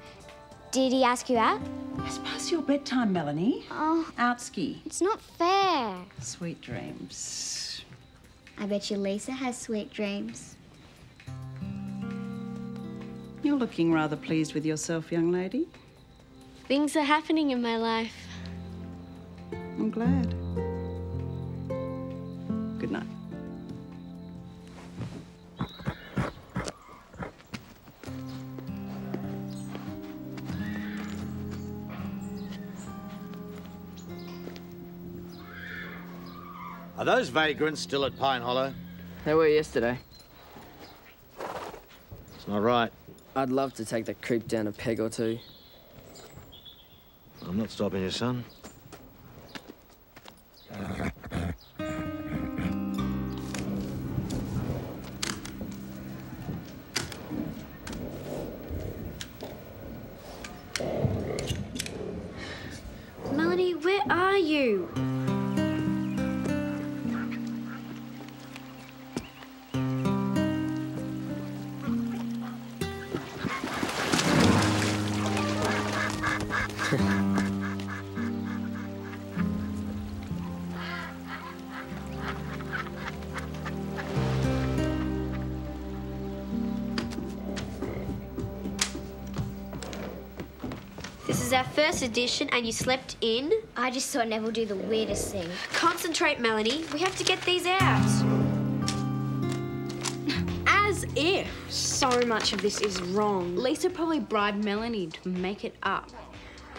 Did he ask you out? It's past your bedtime, Melanie. Oh. Outski. It's not fair. Sweet dreams. I bet you Lisa has sweet dreams. You're looking rather pleased with yourself, young lady. Things are happening in my life. I'm glad. Good night. Are those vagrants still at Pine Hollow? They were yesterday. All right. I'd love to take that creep down a peg or two. I'm not stopping you, son. Edition, and you slept in? I just saw Neville do the weirdest thing. Concentrate, Melanie. We have to get these out. As if so much of this is wrong. Lisa probably bribed Melanie to make it up.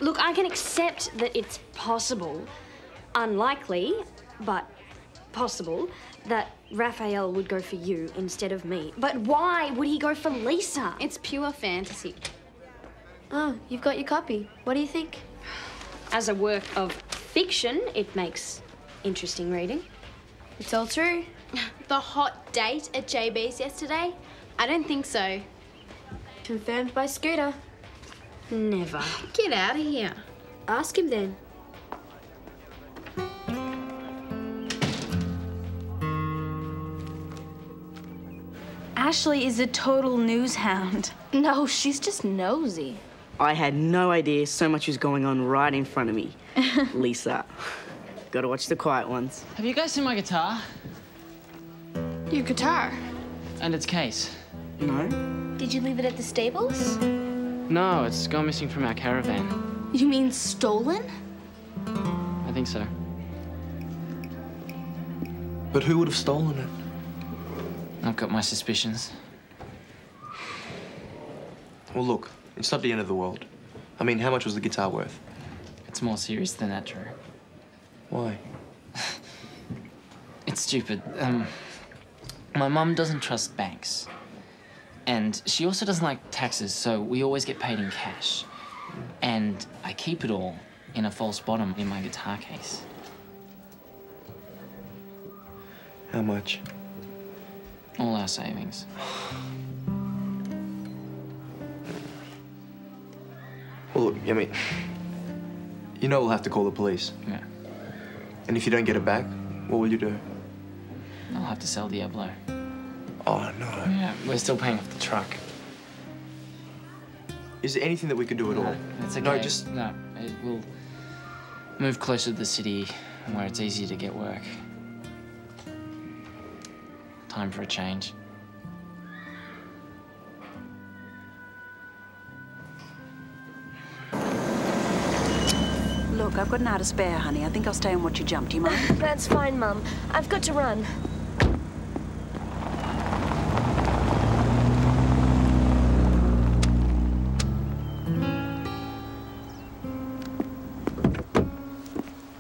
Look, I can accept that it's possible, unlikely, but possible, that Raphael would go for you instead of me. But why would he go for Lisa? It's pure fantasy. Oh, you've got your copy. What do you think? As a work of fiction, it makes interesting reading. It's all true. [laughs] The hot date at JB's yesterday? I don't think so. Confirmed by Scooter. Never. Get out of here. Ask him then. Ashley is a total news hound. No, she's just nosy. I had no idea so much was going on right in front of me. [laughs] Lisa. Gotta watch the quiet ones. Have you guys seen my guitar? Your guitar? And its case? No. Did you leave it at the stables? No, it's gone missing from our caravan. You mean stolen? I think so. But who would have stolen it? I've got my suspicions. Well, look, it's not the end of the world. I mean, how much was the guitar worth? It's more serious than that, Drew. Why? [sighs] It's stupid. Um, my mum doesn't trust banks. And she also doesn't like taxes, so we always get paid in cash. And I keep it all in a false bottom in my guitar case. How much? All our savings. [sighs] Well, I mean, you know we'll have to call the police. Yeah. And if you don't get it back, what will you do? I'll have to sell Diablo. Oh, no. Yeah, we're still paying off the truck. Is there anything that we could do at all? That's okay. No, just No, it will move closer to the city where it's easier to get work. Time for a change. I've got an hour to spare, honey. I think I'll stay and watch you jump. Do you mind? [laughs] That's fine, Mum. I've got to run.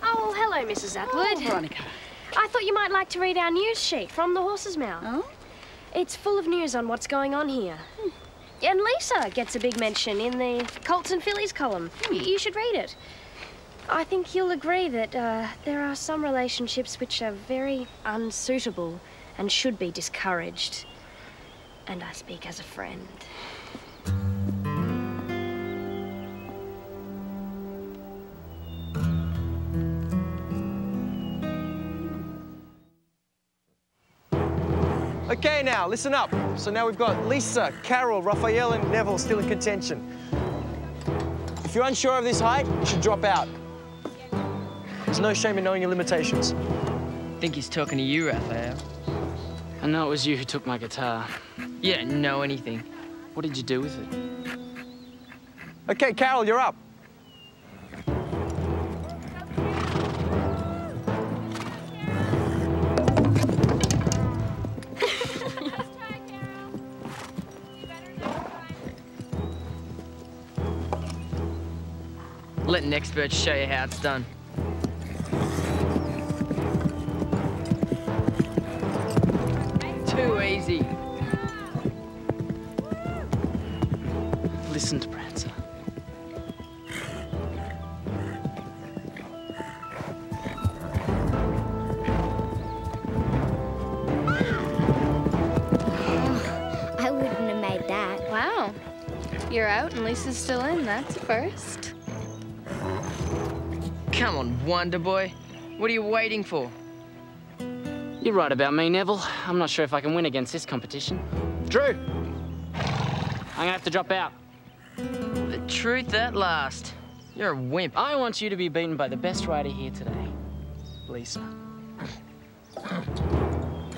Oh, hello, Mrs. Oh, Atwood. Oh, Veronica. I thought you might like to read our news sheet from the horse's mouth. Oh? It's full of news on what's going on here. Hmm. And Lisa gets a big mention in the Colts and Fillies column. Y- You should read it. I think you'll agree that uh, there are some relationships which are very unsuitable and should be discouraged. And I speak as a friend. Okay, now, listen up. So now we've got Lisa, Carole, Raphael, and Neville still in contention. If you're unsure of this height, you should drop out. There's no shame in knowing your limitations. I Think he's talking to you, Raphael. I know it was you who took my guitar. You don't know anything. What did you do with it? Okay, Carole, you're up. Let an expert show you how it's done. Easy. listen to Prancer. I wouldn't have made that. Wow. You're out and Lisa's still in. That's a first. Come on, Wonder Boy. What are you waiting for? You're right about me, Neville. I'm not sure if I can win against this competition. Drew! I'm gonna have to drop out. The truth at last. You're a wimp. I want you to be beaten by the best rider here today, Lisa.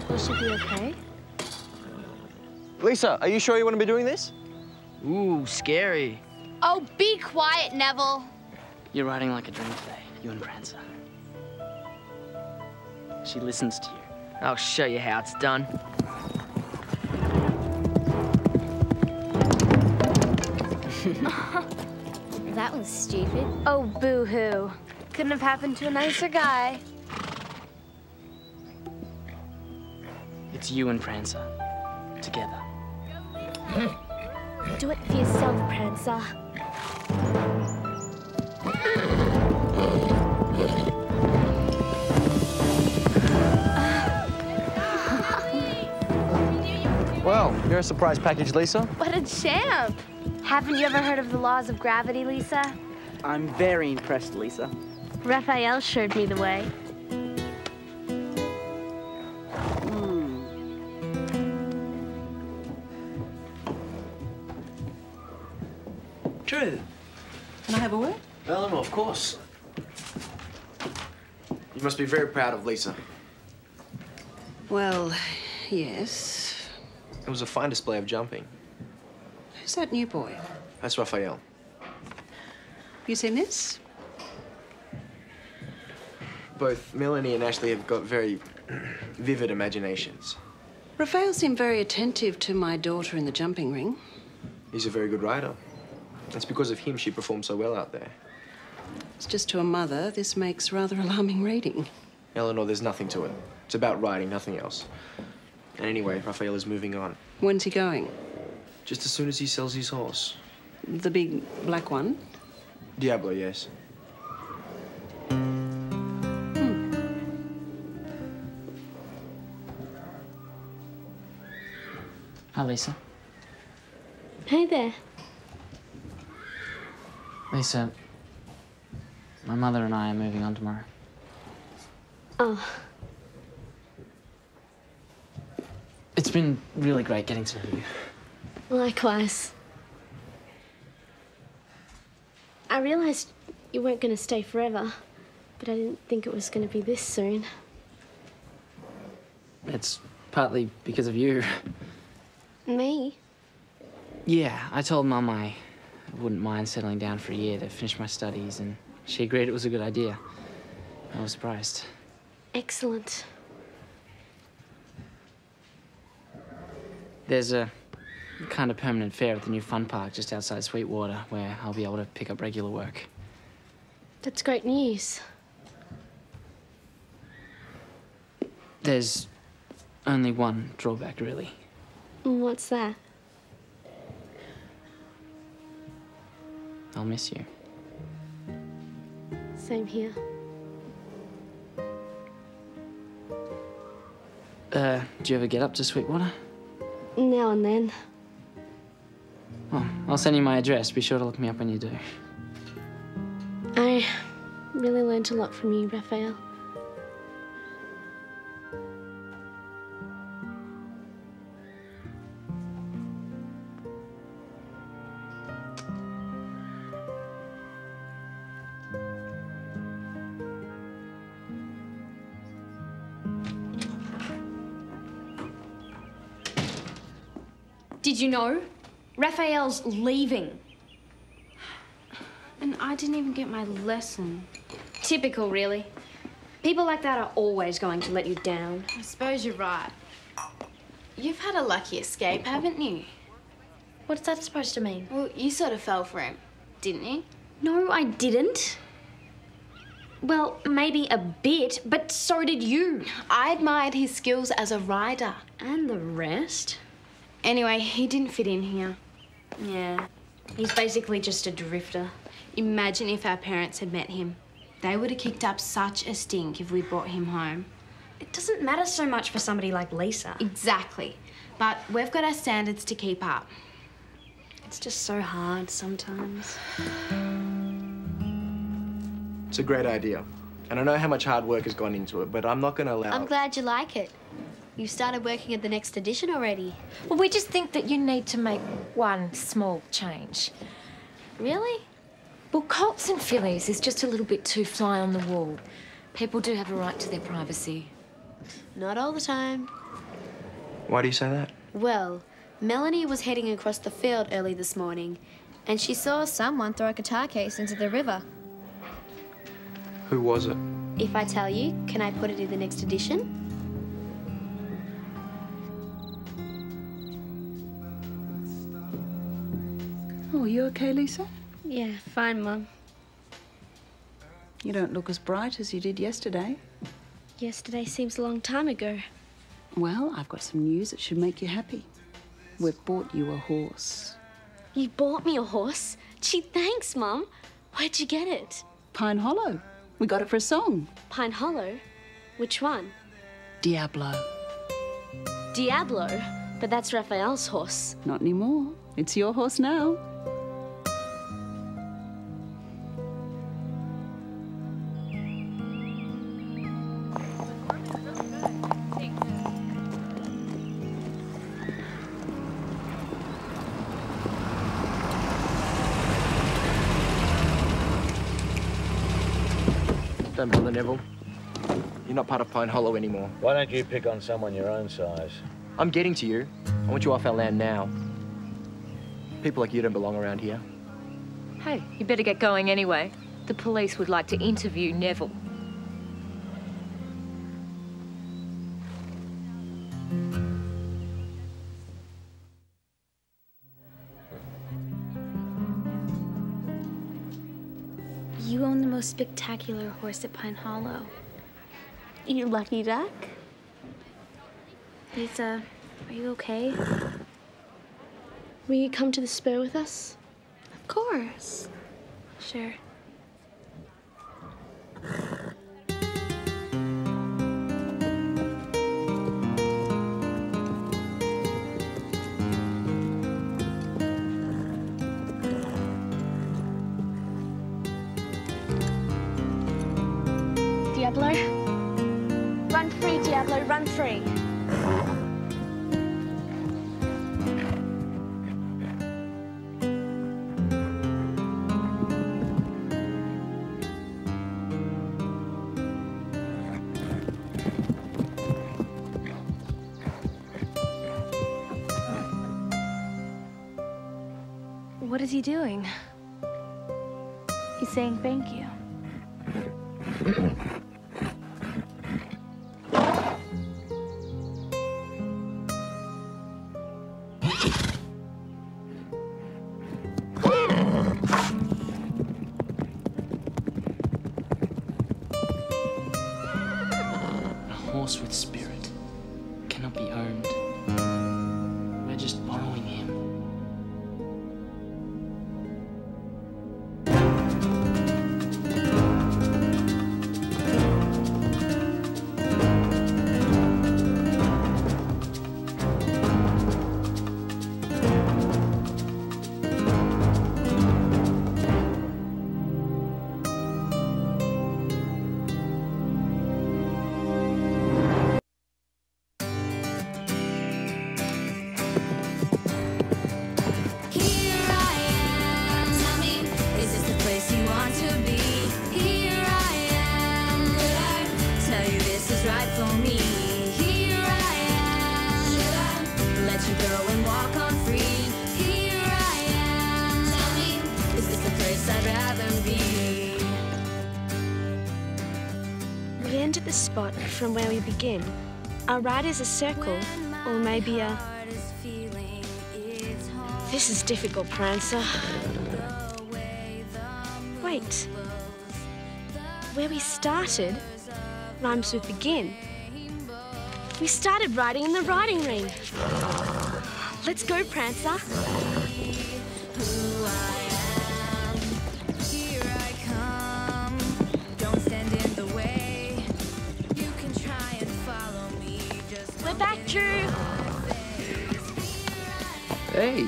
Will she be okay? Lisa, are you sure you want to be doing this? Ooh, scary. Oh, be quiet, Neville. You're riding like a dream today, you and Prancer. She listens to you. I'll show you how it's done. [laughs] That was stupid. Oh, boo-hoo. Couldn't have happened to a nicer guy. It's you and Prancer. Together. Do it for yourself, Prancer. [laughs] Well, you're a surprise package, Lisa. What a champ! Haven't you ever heard of the laws of gravity, Lisa? I'm very impressed, Lisa. Raphael showed me the way. Hmm. Drew, can I have a word? Eleanor, of course. You must be very proud of Lisa. Well, yes. It was a fine display of jumping. Who's that new boy? That's Raphael. You seen this? Both Melanie and Ashley have got very vivid imaginations. Raphael seemed very attentive to my daughter in the jumping ring. He's a very good rider. It's because of him she performed so well out there. It's just to a mother, this makes rather [laughs] alarming reading. Eleanor, there's nothing to it. It's about riding, nothing else. And anyway, Raphael is moving on. When's he going? Just as soon as he sells his horse. The big black one? Diablo, yes. Hmm. Hi, Lisa. Hey there. Lisa, my mother and I are moving on tomorrow. Oh, It's been really great getting to know you. likewise. I realized you weren't going to stay forever, but I didn't think it was going to be this soon. It's partly because of you. Me? Yeah, I told Mum I wouldn't mind settling down for a year to finish my studies, and she agreed it was a good idea. I was surprised. Excellent. There's a kind of permanent fair at the new fun park just outside Sweetwater where I'll be able to pick up regular work. That's great news. There's only one drawback, really. What's that? I'll miss you. Same here. Uh, do you ever get up to Sweetwater? Now and then. Well, I'll send you my address. Be sure to look me up when you do. I really learned a lot from you, Raphael. You know? Raphael's leaving. And I didn't even get my lesson. Typical, really. People like that are always going to let you down. I suppose you're right. You've had a lucky escape, haven't you? What's that supposed to mean? Well, you sort of fell for him, didn't you? No, I didn't. Well, maybe a bit, but so did you. I admired his skills as a rider. And the rest? Anyway, he didn't fit in here. Yeah. He's basically just a drifter. Imagine if our parents had met him. They would have kicked up such a stink if we brought him home. It doesn't matter so much for somebody like Lisa. Exactly. But we've got our standards to keep up. It's just so hard sometimes. It's a great idea. And I know how much hard work has gone into it, but I'm not going to allow... I'm glad you like it. You've started working at the next edition already. Well, we just think that you need to make one small change. Really? Well, Colts and fillies is just a little bit too fly on the wall. People do have a right to their privacy. Not all the time. Why do you say that? Well, Melanie was heading across the field early this morning, and she saw someone throw a guitar case into the river. Who was it? If I tell you, can I put it in the next edition? Oh, you okay, Lisa? Yeah, fine, Mum. You don't look as bright as you did yesterday. Yesterday seems a long time ago. Well, I've got some news that should make you happy. We've bought you a horse. You bought me a horse? Gee, thanks, Mum. Where'd you get it? Pine Hollow. We got it for a song. Pine Hollow? Which one? Diablo. Diablo? But that's Raphael's horse. Not anymore. It's your horse now. Don't bother, Neville. You're not part of Pine Hollow anymore. Why don't you pick on someone your own size? I'm getting to you. I want you off our land now. People like you don't belong around here. Hey, you better get going anyway. The police would like to interview Neville. Spectacular horse at Pine Hollow. You lucky duck. Lisa, are you okay? Will you come to the spur with us? Of course. Sure. Is he doing? He's saying thank you. [clears throat] spot from where we begin. Our ride is a circle, or maybe a. This is difficult, Prancer. Wait. Where we started rhymes with begin. We started riding in the riding ring. Let's go, Prancer. Hey,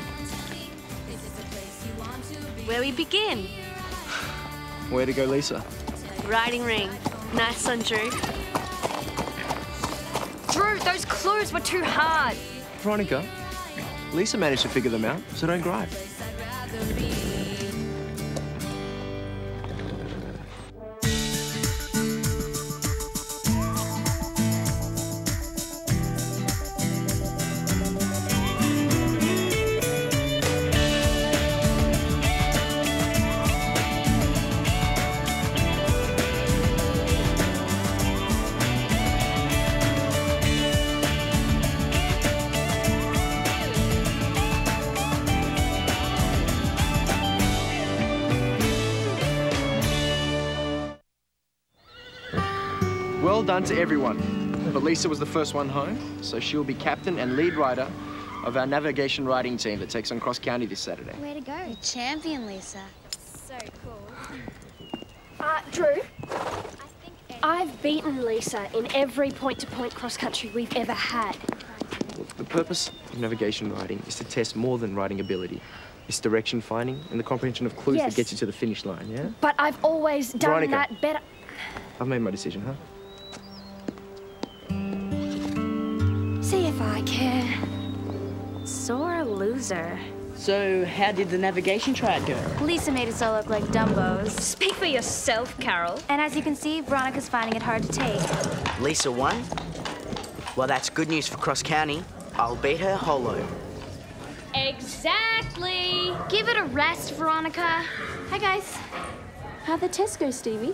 Where we begin? way to go, Lisa. Riding ring. Nice one, Drew. Drew, those clues were too hard. Veronica, Lisa managed to figure them out, so don't gripe. Well done to everyone. But Lisa was the first one home, so she'll be captain and lead rider of our navigation riding team that takes on cross county this Saturday. Way to go. champion, Lisa. So cool. Uh, Drew. I've beaten Lisa in every point-to-point cross-country we've ever had. Look, the purpose of navigation riding is to test more than riding ability. It's direction finding and the comprehension of clues Yes. that gets you to the finish line, yeah? But I've always done Veronica. that better. I've made my decision, huh? If I care. Sore loser. So, how did the navigation triad go? Lisa made us all look like Dumbos. Speak for yourself, Carole. And as you can see, Veronica's finding it hard to take. Lisa won? Well, that's good news for Cross County. I'll beat her hollow. Exactly. Give it a rest, Veronica. Hi, guys. How'd the test go, Stevie?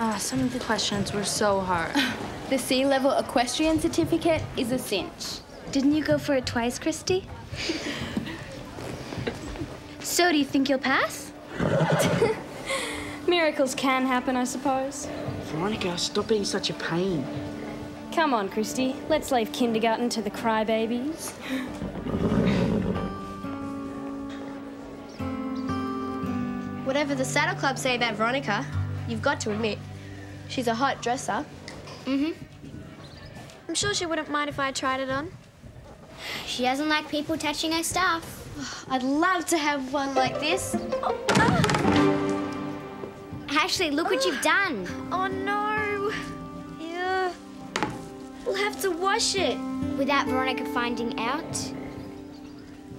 Ah, some of the questions were so hard. [laughs] The C level equestrian certificate is a cinch. Didn't you go for it twice, Christy? [laughs] so, do you think you'll pass? [laughs] Miracles can happen, I suppose. Veronica, stop being such a pain. Come on, Christy. Let's leave kindergarten to the crybabies. Whatever the Saddle Club say about Veronica, you've got to admit, she's a hot dresser. Mm-hmm. I'm sure she wouldn't mind if I tried it on. She doesn't like people touching her stuff. [sighs] I'd love to have one like this. [gasps] Ashley, look what you've done. [gasps] Oh no! Yeah. We'll have to wash it. Without Veronica finding out.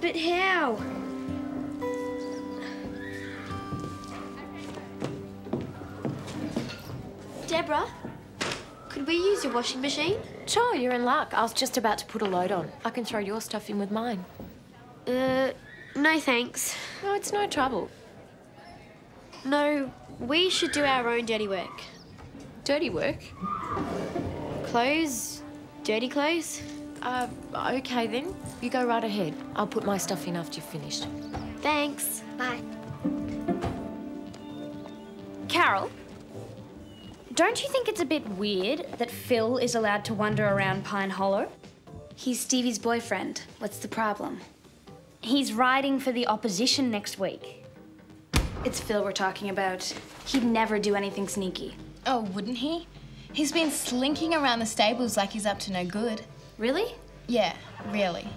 But how? Deborah, could we use your washing machine? Sure, you're in luck. I was just about to put a load on. I can throw your stuff in with mine. Uh, no thanks. No, it's no trouble. No, we should do our own dirty work. Dirty work? Clothes? Dirty clothes? Uh, okay then. You go right ahead. I'll put my stuff in after you've finished. Thanks. Bye. Carole, don't you think it's a bit weird that Phil is allowed to wander around Pine Hollow? He's Stevie's boyfriend. What's the problem? He's riding for the opposition next week. It's Phil we're talking about. He'd never do anything sneaky. Oh, wouldn't he? He's been slinking around the stables like he's up to no good. Really? Yeah, really.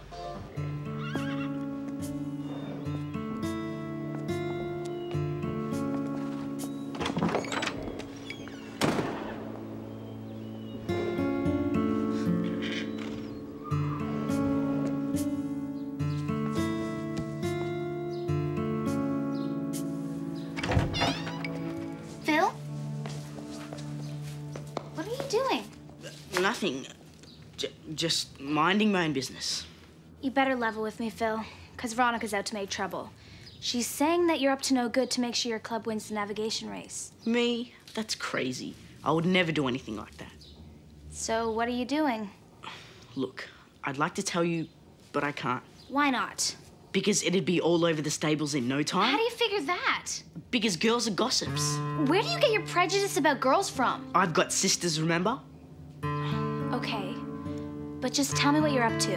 Just minding my own business. You better level with me, Phil, because Veronica's out to make trouble. She's saying that you're up to no good to make sure your club wins the navigation race. Me? That's crazy. I would never do anything like that. So, what are you doing? Look, I'd like to tell you, but I can't. Why not? Because it'd be all over the stables in no time. How do you figure that? Because girls are gossips. Where do you get your prejudice about girls from? I've got sisters, remember? Okay, but just tell me what you're up to.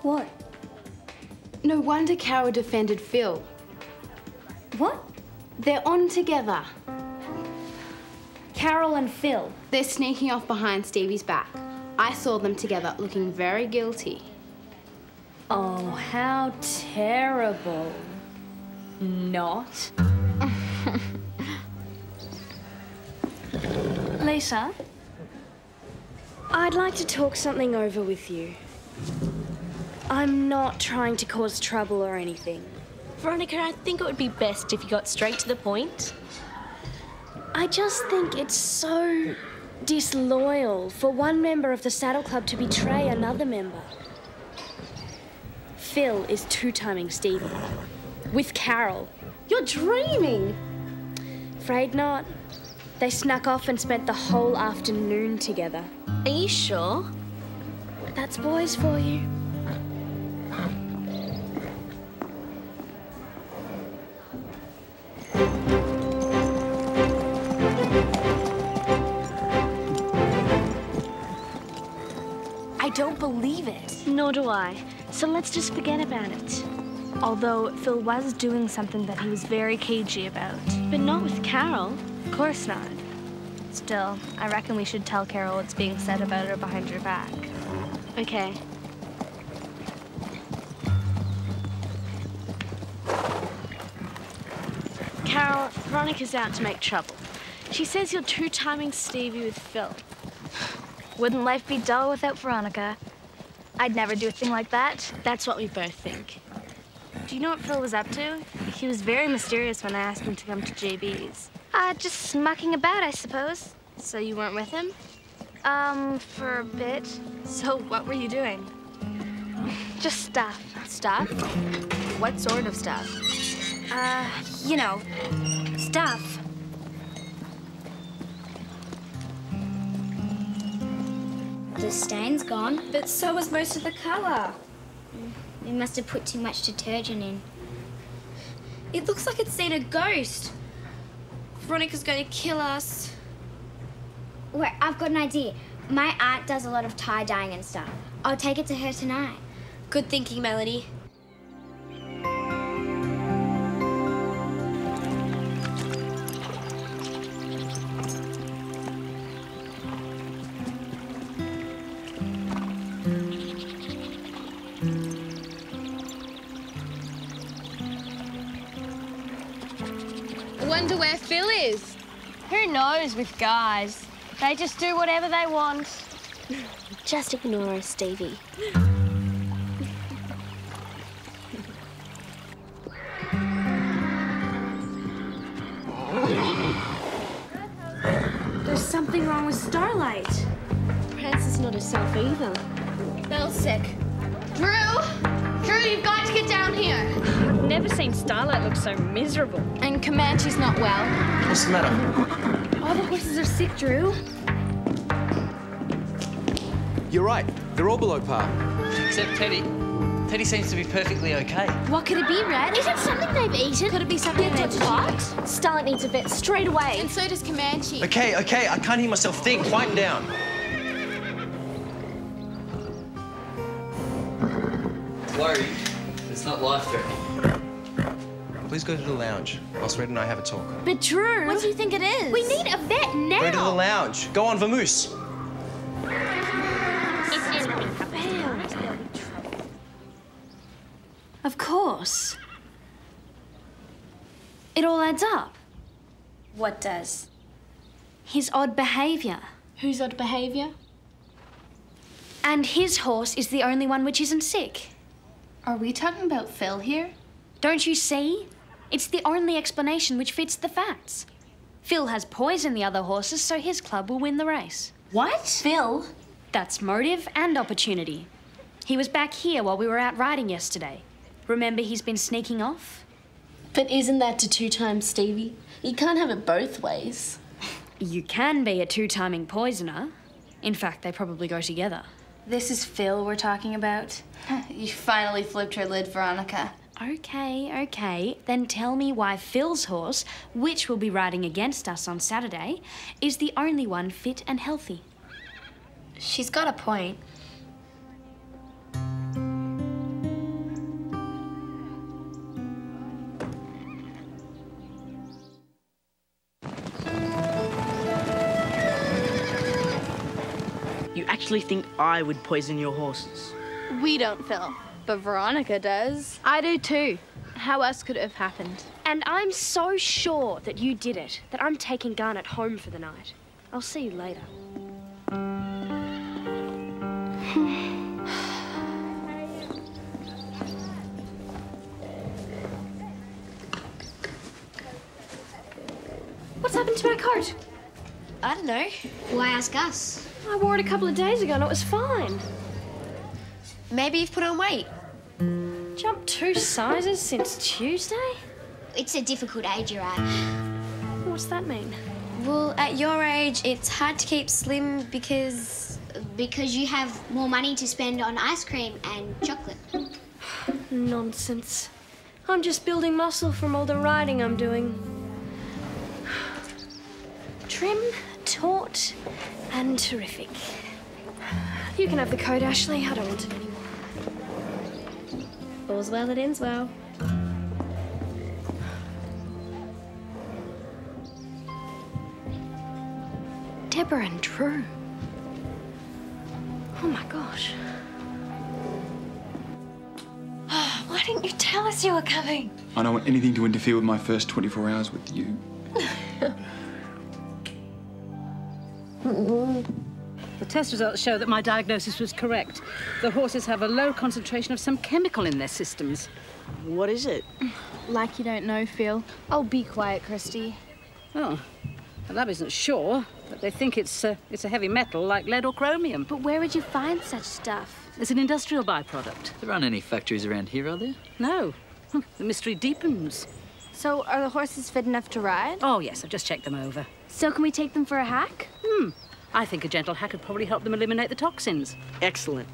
What? No wonder Carole defended Phil. What? They're on together. Carole and Phil. They're sneaking off behind Stevie's back. I saw them together looking very guilty. Oh, how terrible. Not. [laughs] Lisa, I'd like to talk something over with you. I'm not trying to cause trouble or anything. Veronica, I think it would be best if you got straight to the point. I just think it's so disloyal for one member of the Saddle Club to betray another member. Phil is two-timing Stevie. With Carole. You're dreaming! Afraid not. They snuck off and spent the whole afternoon together. Are you sure? That's boys for you. Nor do I. So let's just forget about it. Although Phil was doing something that he was very cagey about. But not with Carole. Of course not. Still, I reckon we should tell Carole what's being said about her behind her back. Okay. Carole, Veronica's out to make trouble. She says you're two-timing Stevie with Phil. Wouldn't life be dull without Veronica? I'd never do a thing like that. That's what we both think. Do you know what Phil was up to? He was very mysterious when I asked him to come to JB's. Uh, just mucking about, I suppose. So you weren't with him? Um, for a bit. So what were you doing? [laughs] Just stuff. Stuff? What sort of stuff? Uh, you know, stuff. The stain's gone. But so was most of the colour. We must have put too much detergent in. It looks like it's seen a ghost. Veronica's going to kill us. Wait, I've got an idea. My aunt does a lot of tie dyeing and stuff. I'll take it to her tonight. Good thinking, Melanie. Wonder where Phil is. Who knows with guys? They just do whatever they want. [laughs] Just ignore her, Stevie. There's something wrong with Starlight. Perhaps it's not herself either. Belle's sick. Drew! Drew, you've got to get down here. I've never seen Starlight look so miserable. And Comanche's not well. What's the matter? All the horses are sick, Drew. You're right. They're all below par. Except Teddy. Teddy seems to be perfectly okay. What could it be, Red? Is it something they've eaten? Could it be something they've What? Starlight needs a vet straight away. And so does Comanche. Okay, okay, I can't hear myself think. Quiet down. Please go to the lounge. Whilst Red and I have a talk. But Drew... What do you think it is? We need a vet now. Go to the lounge. Go on, Vamoose. It's Of course. It all adds up. What does? His odd behaviour. Whose odd behaviour? And his horse is the only one which isn't sick. Are we talking about Phil here? Don't you see? It's the only explanation which fits the facts. Phil has poisoned the other horses, so his club will win the race. What? Phil? That's motive and opportunity. He was back here while we were out riding yesterday. Remember he's been sneaking off? But isn't that to two-time Stevie? You can't have it both ways. [laughs] You can be a two-timing poisoner. In fact, they probably go together. This is Phil we're talking about. [laughs] you finally flipped her lid, Veronica. Okay, okay. Then tell me why Phil's horse, which will be riding against us on Saturday, is the only one fit and healthy. She's got a point. You actually think I would poison your horses? We don't, Phil. But Veronica does. I do too. How else could it have happened? And I'm so sure that you did it that I'm taking Garnet home for the night. I'll see you later. [sighs] What's happened to my coat? I don't know. Why ask us? I wore it a couple of days ago and it was fine. Maybe you've put on weight. Jumped two sizes since Tuesday? It's a difficult age you're at. What's that mean? Well, at your age, it's hard to keep slim because. Because you have more money to spend on ice cream and chocolate. [sighs] Nonsense. I'm just building muscle from all the riding I'm doing. [sighs] Trim, taut, and terrific. You can have the coat, Ashley. I don't want it anymore. All's well that ends well. Deborah and Drew. Oh my gosh. [sighs] Why didn't you tell us you were coming? I don't want anything to interfere with my first 24 hours with you. [laughs] The test results show that my diagnosis was correct. The horses have a low concentration of some chemical in their systems. What is it? Like you don't know, Phil. Oh, be quiet, Christy. Oh, the lab isn't sure, but they think it's, uh, it's a heavy metal like lead or chromium. But where would you find such stuff? It's an industrial byproduct. There aren't any factories around here, are there? No. [laughs] The mystery deepens. So, are the horses fit enough to ride? Oh, yes, I've just checked them over. So, can we take them for a hack? Hmm. I think a gentle hack would probably help them eliminate the toxins. Excellent.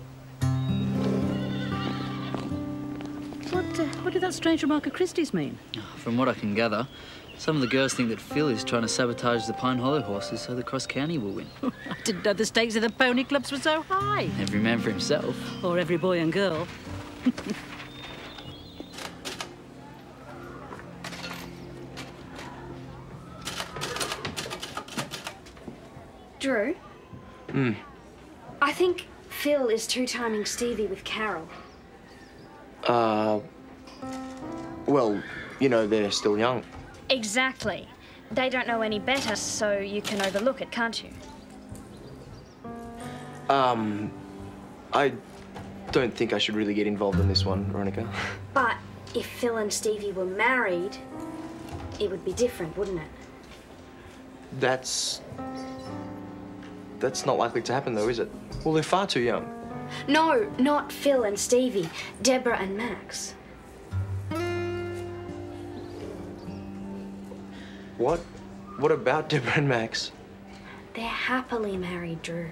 What, uh, what did that strange remark of Christie's mean? From what I can gather, some of the girls think that Phil is trying to sabotage the Pine Hollow horses so the Cross County will win. [laughs] I didn't know the stakes of the pony clubs were so high. Every man for himself. Or every boy and girl. [laughs] Drew, Hmm. I think Phil is two-timing Stevie with Carole. Uh. Well, you know, they're still young. Exactly. They don't know any better, so you can overlook it, can't you? Um. I don't think I should really get involved in this one, Veronica. [laughs] But if Phil and Stevie were married, it would be different, wouldn't it? That's. That's not likely to happen, though, is it? Well, they're far too young. No, not Phil and Stevie. Deborah and Max. What? What about [laughs] Deborah and Max? They're happily married, Drew.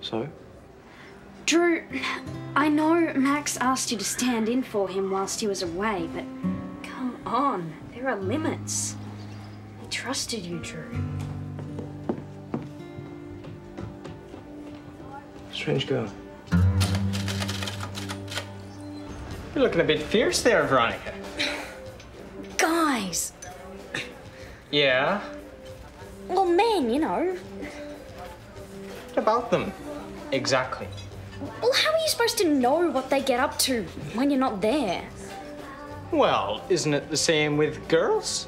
So? Drew, I know Max asked you to stand in for him whilst he was away, but come on, there are limits. He trusted you, Drew. Strange girl. You're looking a bit fierce there, Veronica. Guys! Yeah? Well, men, you know. What about them? Exactly. Well, how are you supposed to know what they get up to when you're not there? Well, isn't it the same with girls?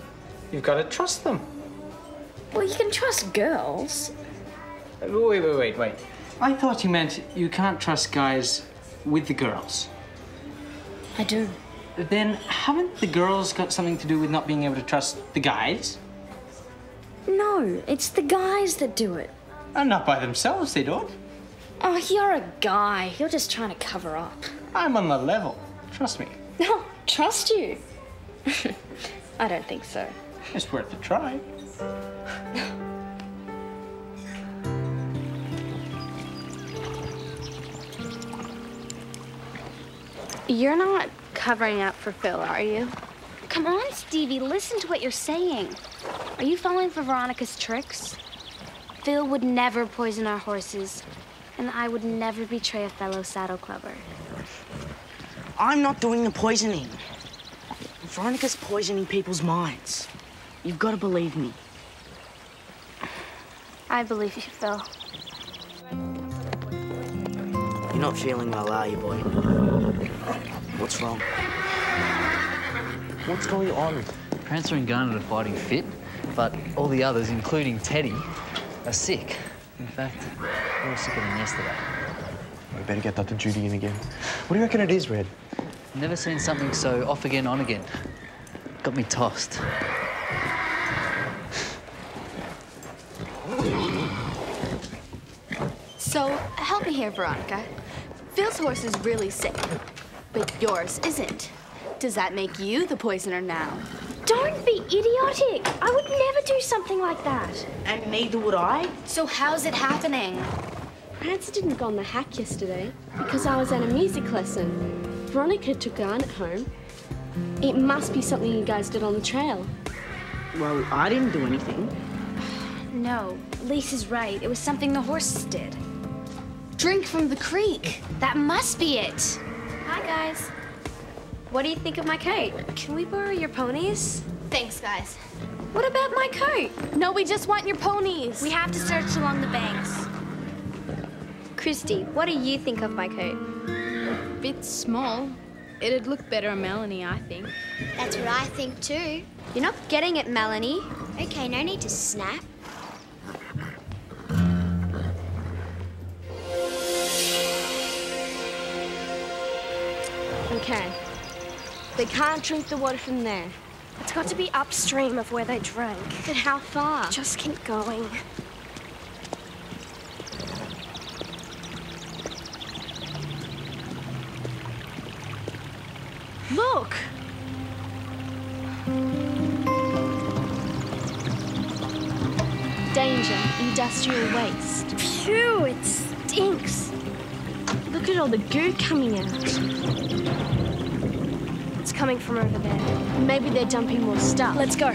You've got to trust them. Well, you can trust girls. Wait, wait, wait, wait. I thought you meant you can't trust guys with the girls. I do. Then haven't the girls got something to do with not being able to trust the guys? No, it's the guys that do it. And not by themselves, they don't. Oh, you're a guy. You're just trying to cover up. I'm on the level. Trust me. [laughs] No, trust you. [laughs] I don't think so. It's worth a try. [laughs] You're not covering up for Phil, are you? Come on, Stevie, listen to what you're saying. Are you falling for Veronica's tricks? Phil would never poison our horses, and I would never betray a fellow saddle clubber. I'm not doing the poisoning. Veronica's poisoning people's minds. You've got to believe me. I believe you, Phil. You're not feeling well, are you, boy? What's wrong? What's going on? Prancer and Garnet are fighting fit, but all the others, including Teddy, are sick. In fact, they were sicker than yesterday. We better get Dr. Judy in again. What do you reckon it is, Red? Never seen something so off again, on again. Got me tossed. So, help me here, Veronica. Phil's horse is really sick, but yours isn't. Does that make you the poisoner now? Don't be idiotic. I would never do something like that. And neither would I. So how's it happening? Prancer didn't go on the hack yesterday because I was at a music lesson. Veronica took Garnet home. It must be something you guys did on the trail. Well, I didn't do anything. [sighs] No, Lisa's right. It was something the horses did. Drink from the creek. That must be it. Hi, guys. What do you think of my coat? Can we borrow your ponies? Thanks, guys. What about my coat? No, we just want your ponies. We have to search along the banks. Christy, what do you think of my coat? A bit small. It'd look better on Melanie, I think. That's what I think too. You're not getting it, Melanie. Okay, no need to snap. Okay. They can't drink the water from there. It's got to be upstream of where they drank. But how far? Just keep going. Look! Danger, industrial waste. Phew, it stinks. Look at all the goo coming out. It's coming from over there. Maybe they're dumping more stuff. Let's go.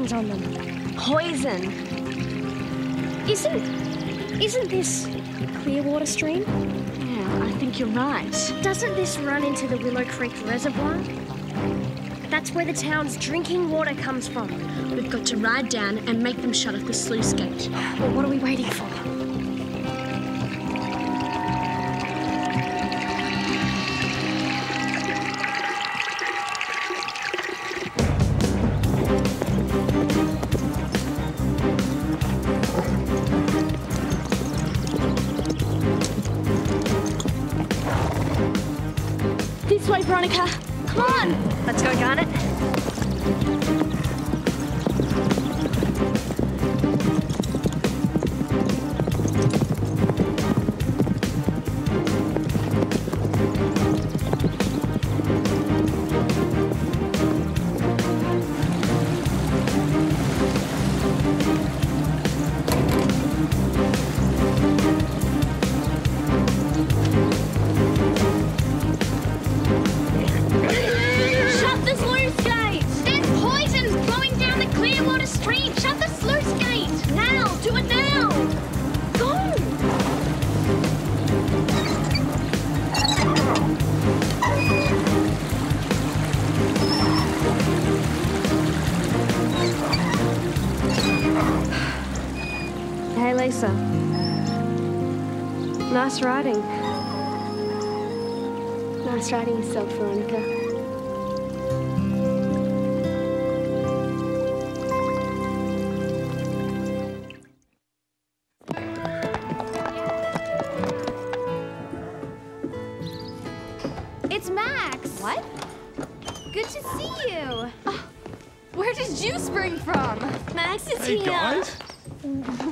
On them. Poison. Isn't isn't this Clearwater Stream? Yeah, I think you're right. Doesn't this run into the Willow Creek Reservoir? That's where the town's drinking water comes from. We've got to ride down and make them shut off the sluice gate. Well, what are we waiting for? What? Good to see you! where did you spring from? Max is Hey, here. guys.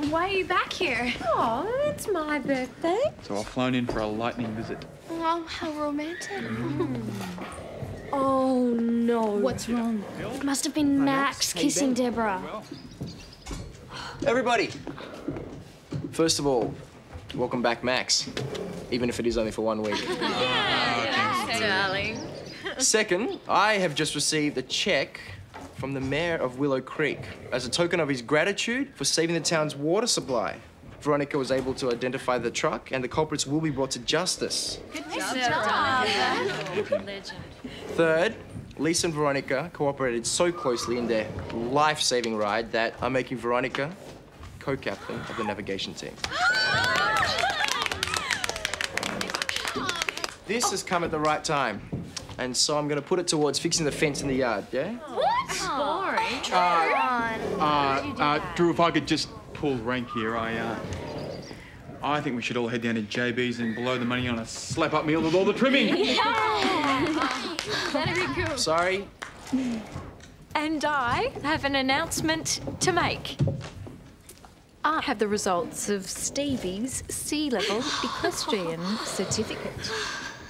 Why are you back here? Oh, it's my birthday. So I've flown in for a lightning visit. Oh, how romantic. Mm. Hmm. Oh, no. What's wrong? It must have been Max Hey, kissing Ben. Deborah. Everybody, first of all, welcome back, Max. even if it is only for one week. [laughs] Oh, darling. Second, I have just received a check from the mayor of Willow Creek as a token of his gratitude for saving the town's water supply. Veronica was able to identify the truck, and the culprits will be brought to justice. Good job, Legend. Third, Lisa and Veronica cooperated so closely in their life saving ride that I'm making Veronica co captain of the navigation team. [gasps] This has come at the right time, and so I'm going to put it towards fixing the fence in the yard, yeah? What? Boring. Uh, uh, Drew, if I could just pull rank here, I, uh, I think we should all head down to JB's and blow the money on a slap-up meal with all the trimming. [laughs] yeah. That'd be cool. Sorry, And I have an announcement to make. I have the results of Stevie's C level equestrian certificate.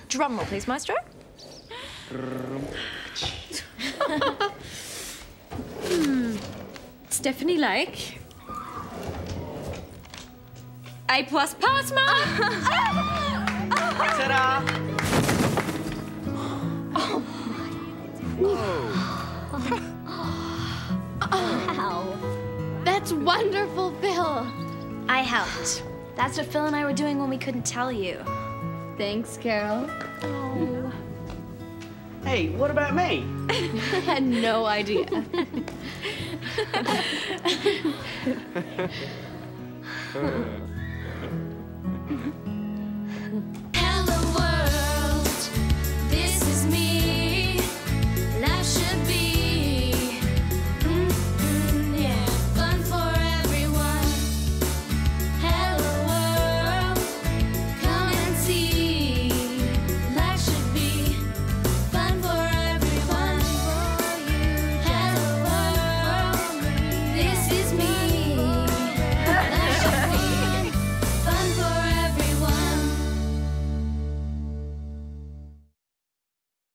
Drum roll, please, Maestro. Hmm. Stephanie Lake. A plus pass mark. Ta-da! That's wonderful, Phil. I helped. That's what Phil and I were doing when we couldn't tell you. Thanks, Carole. Hey, what about me? I [laughs] had no idea. [laughs] [laughs]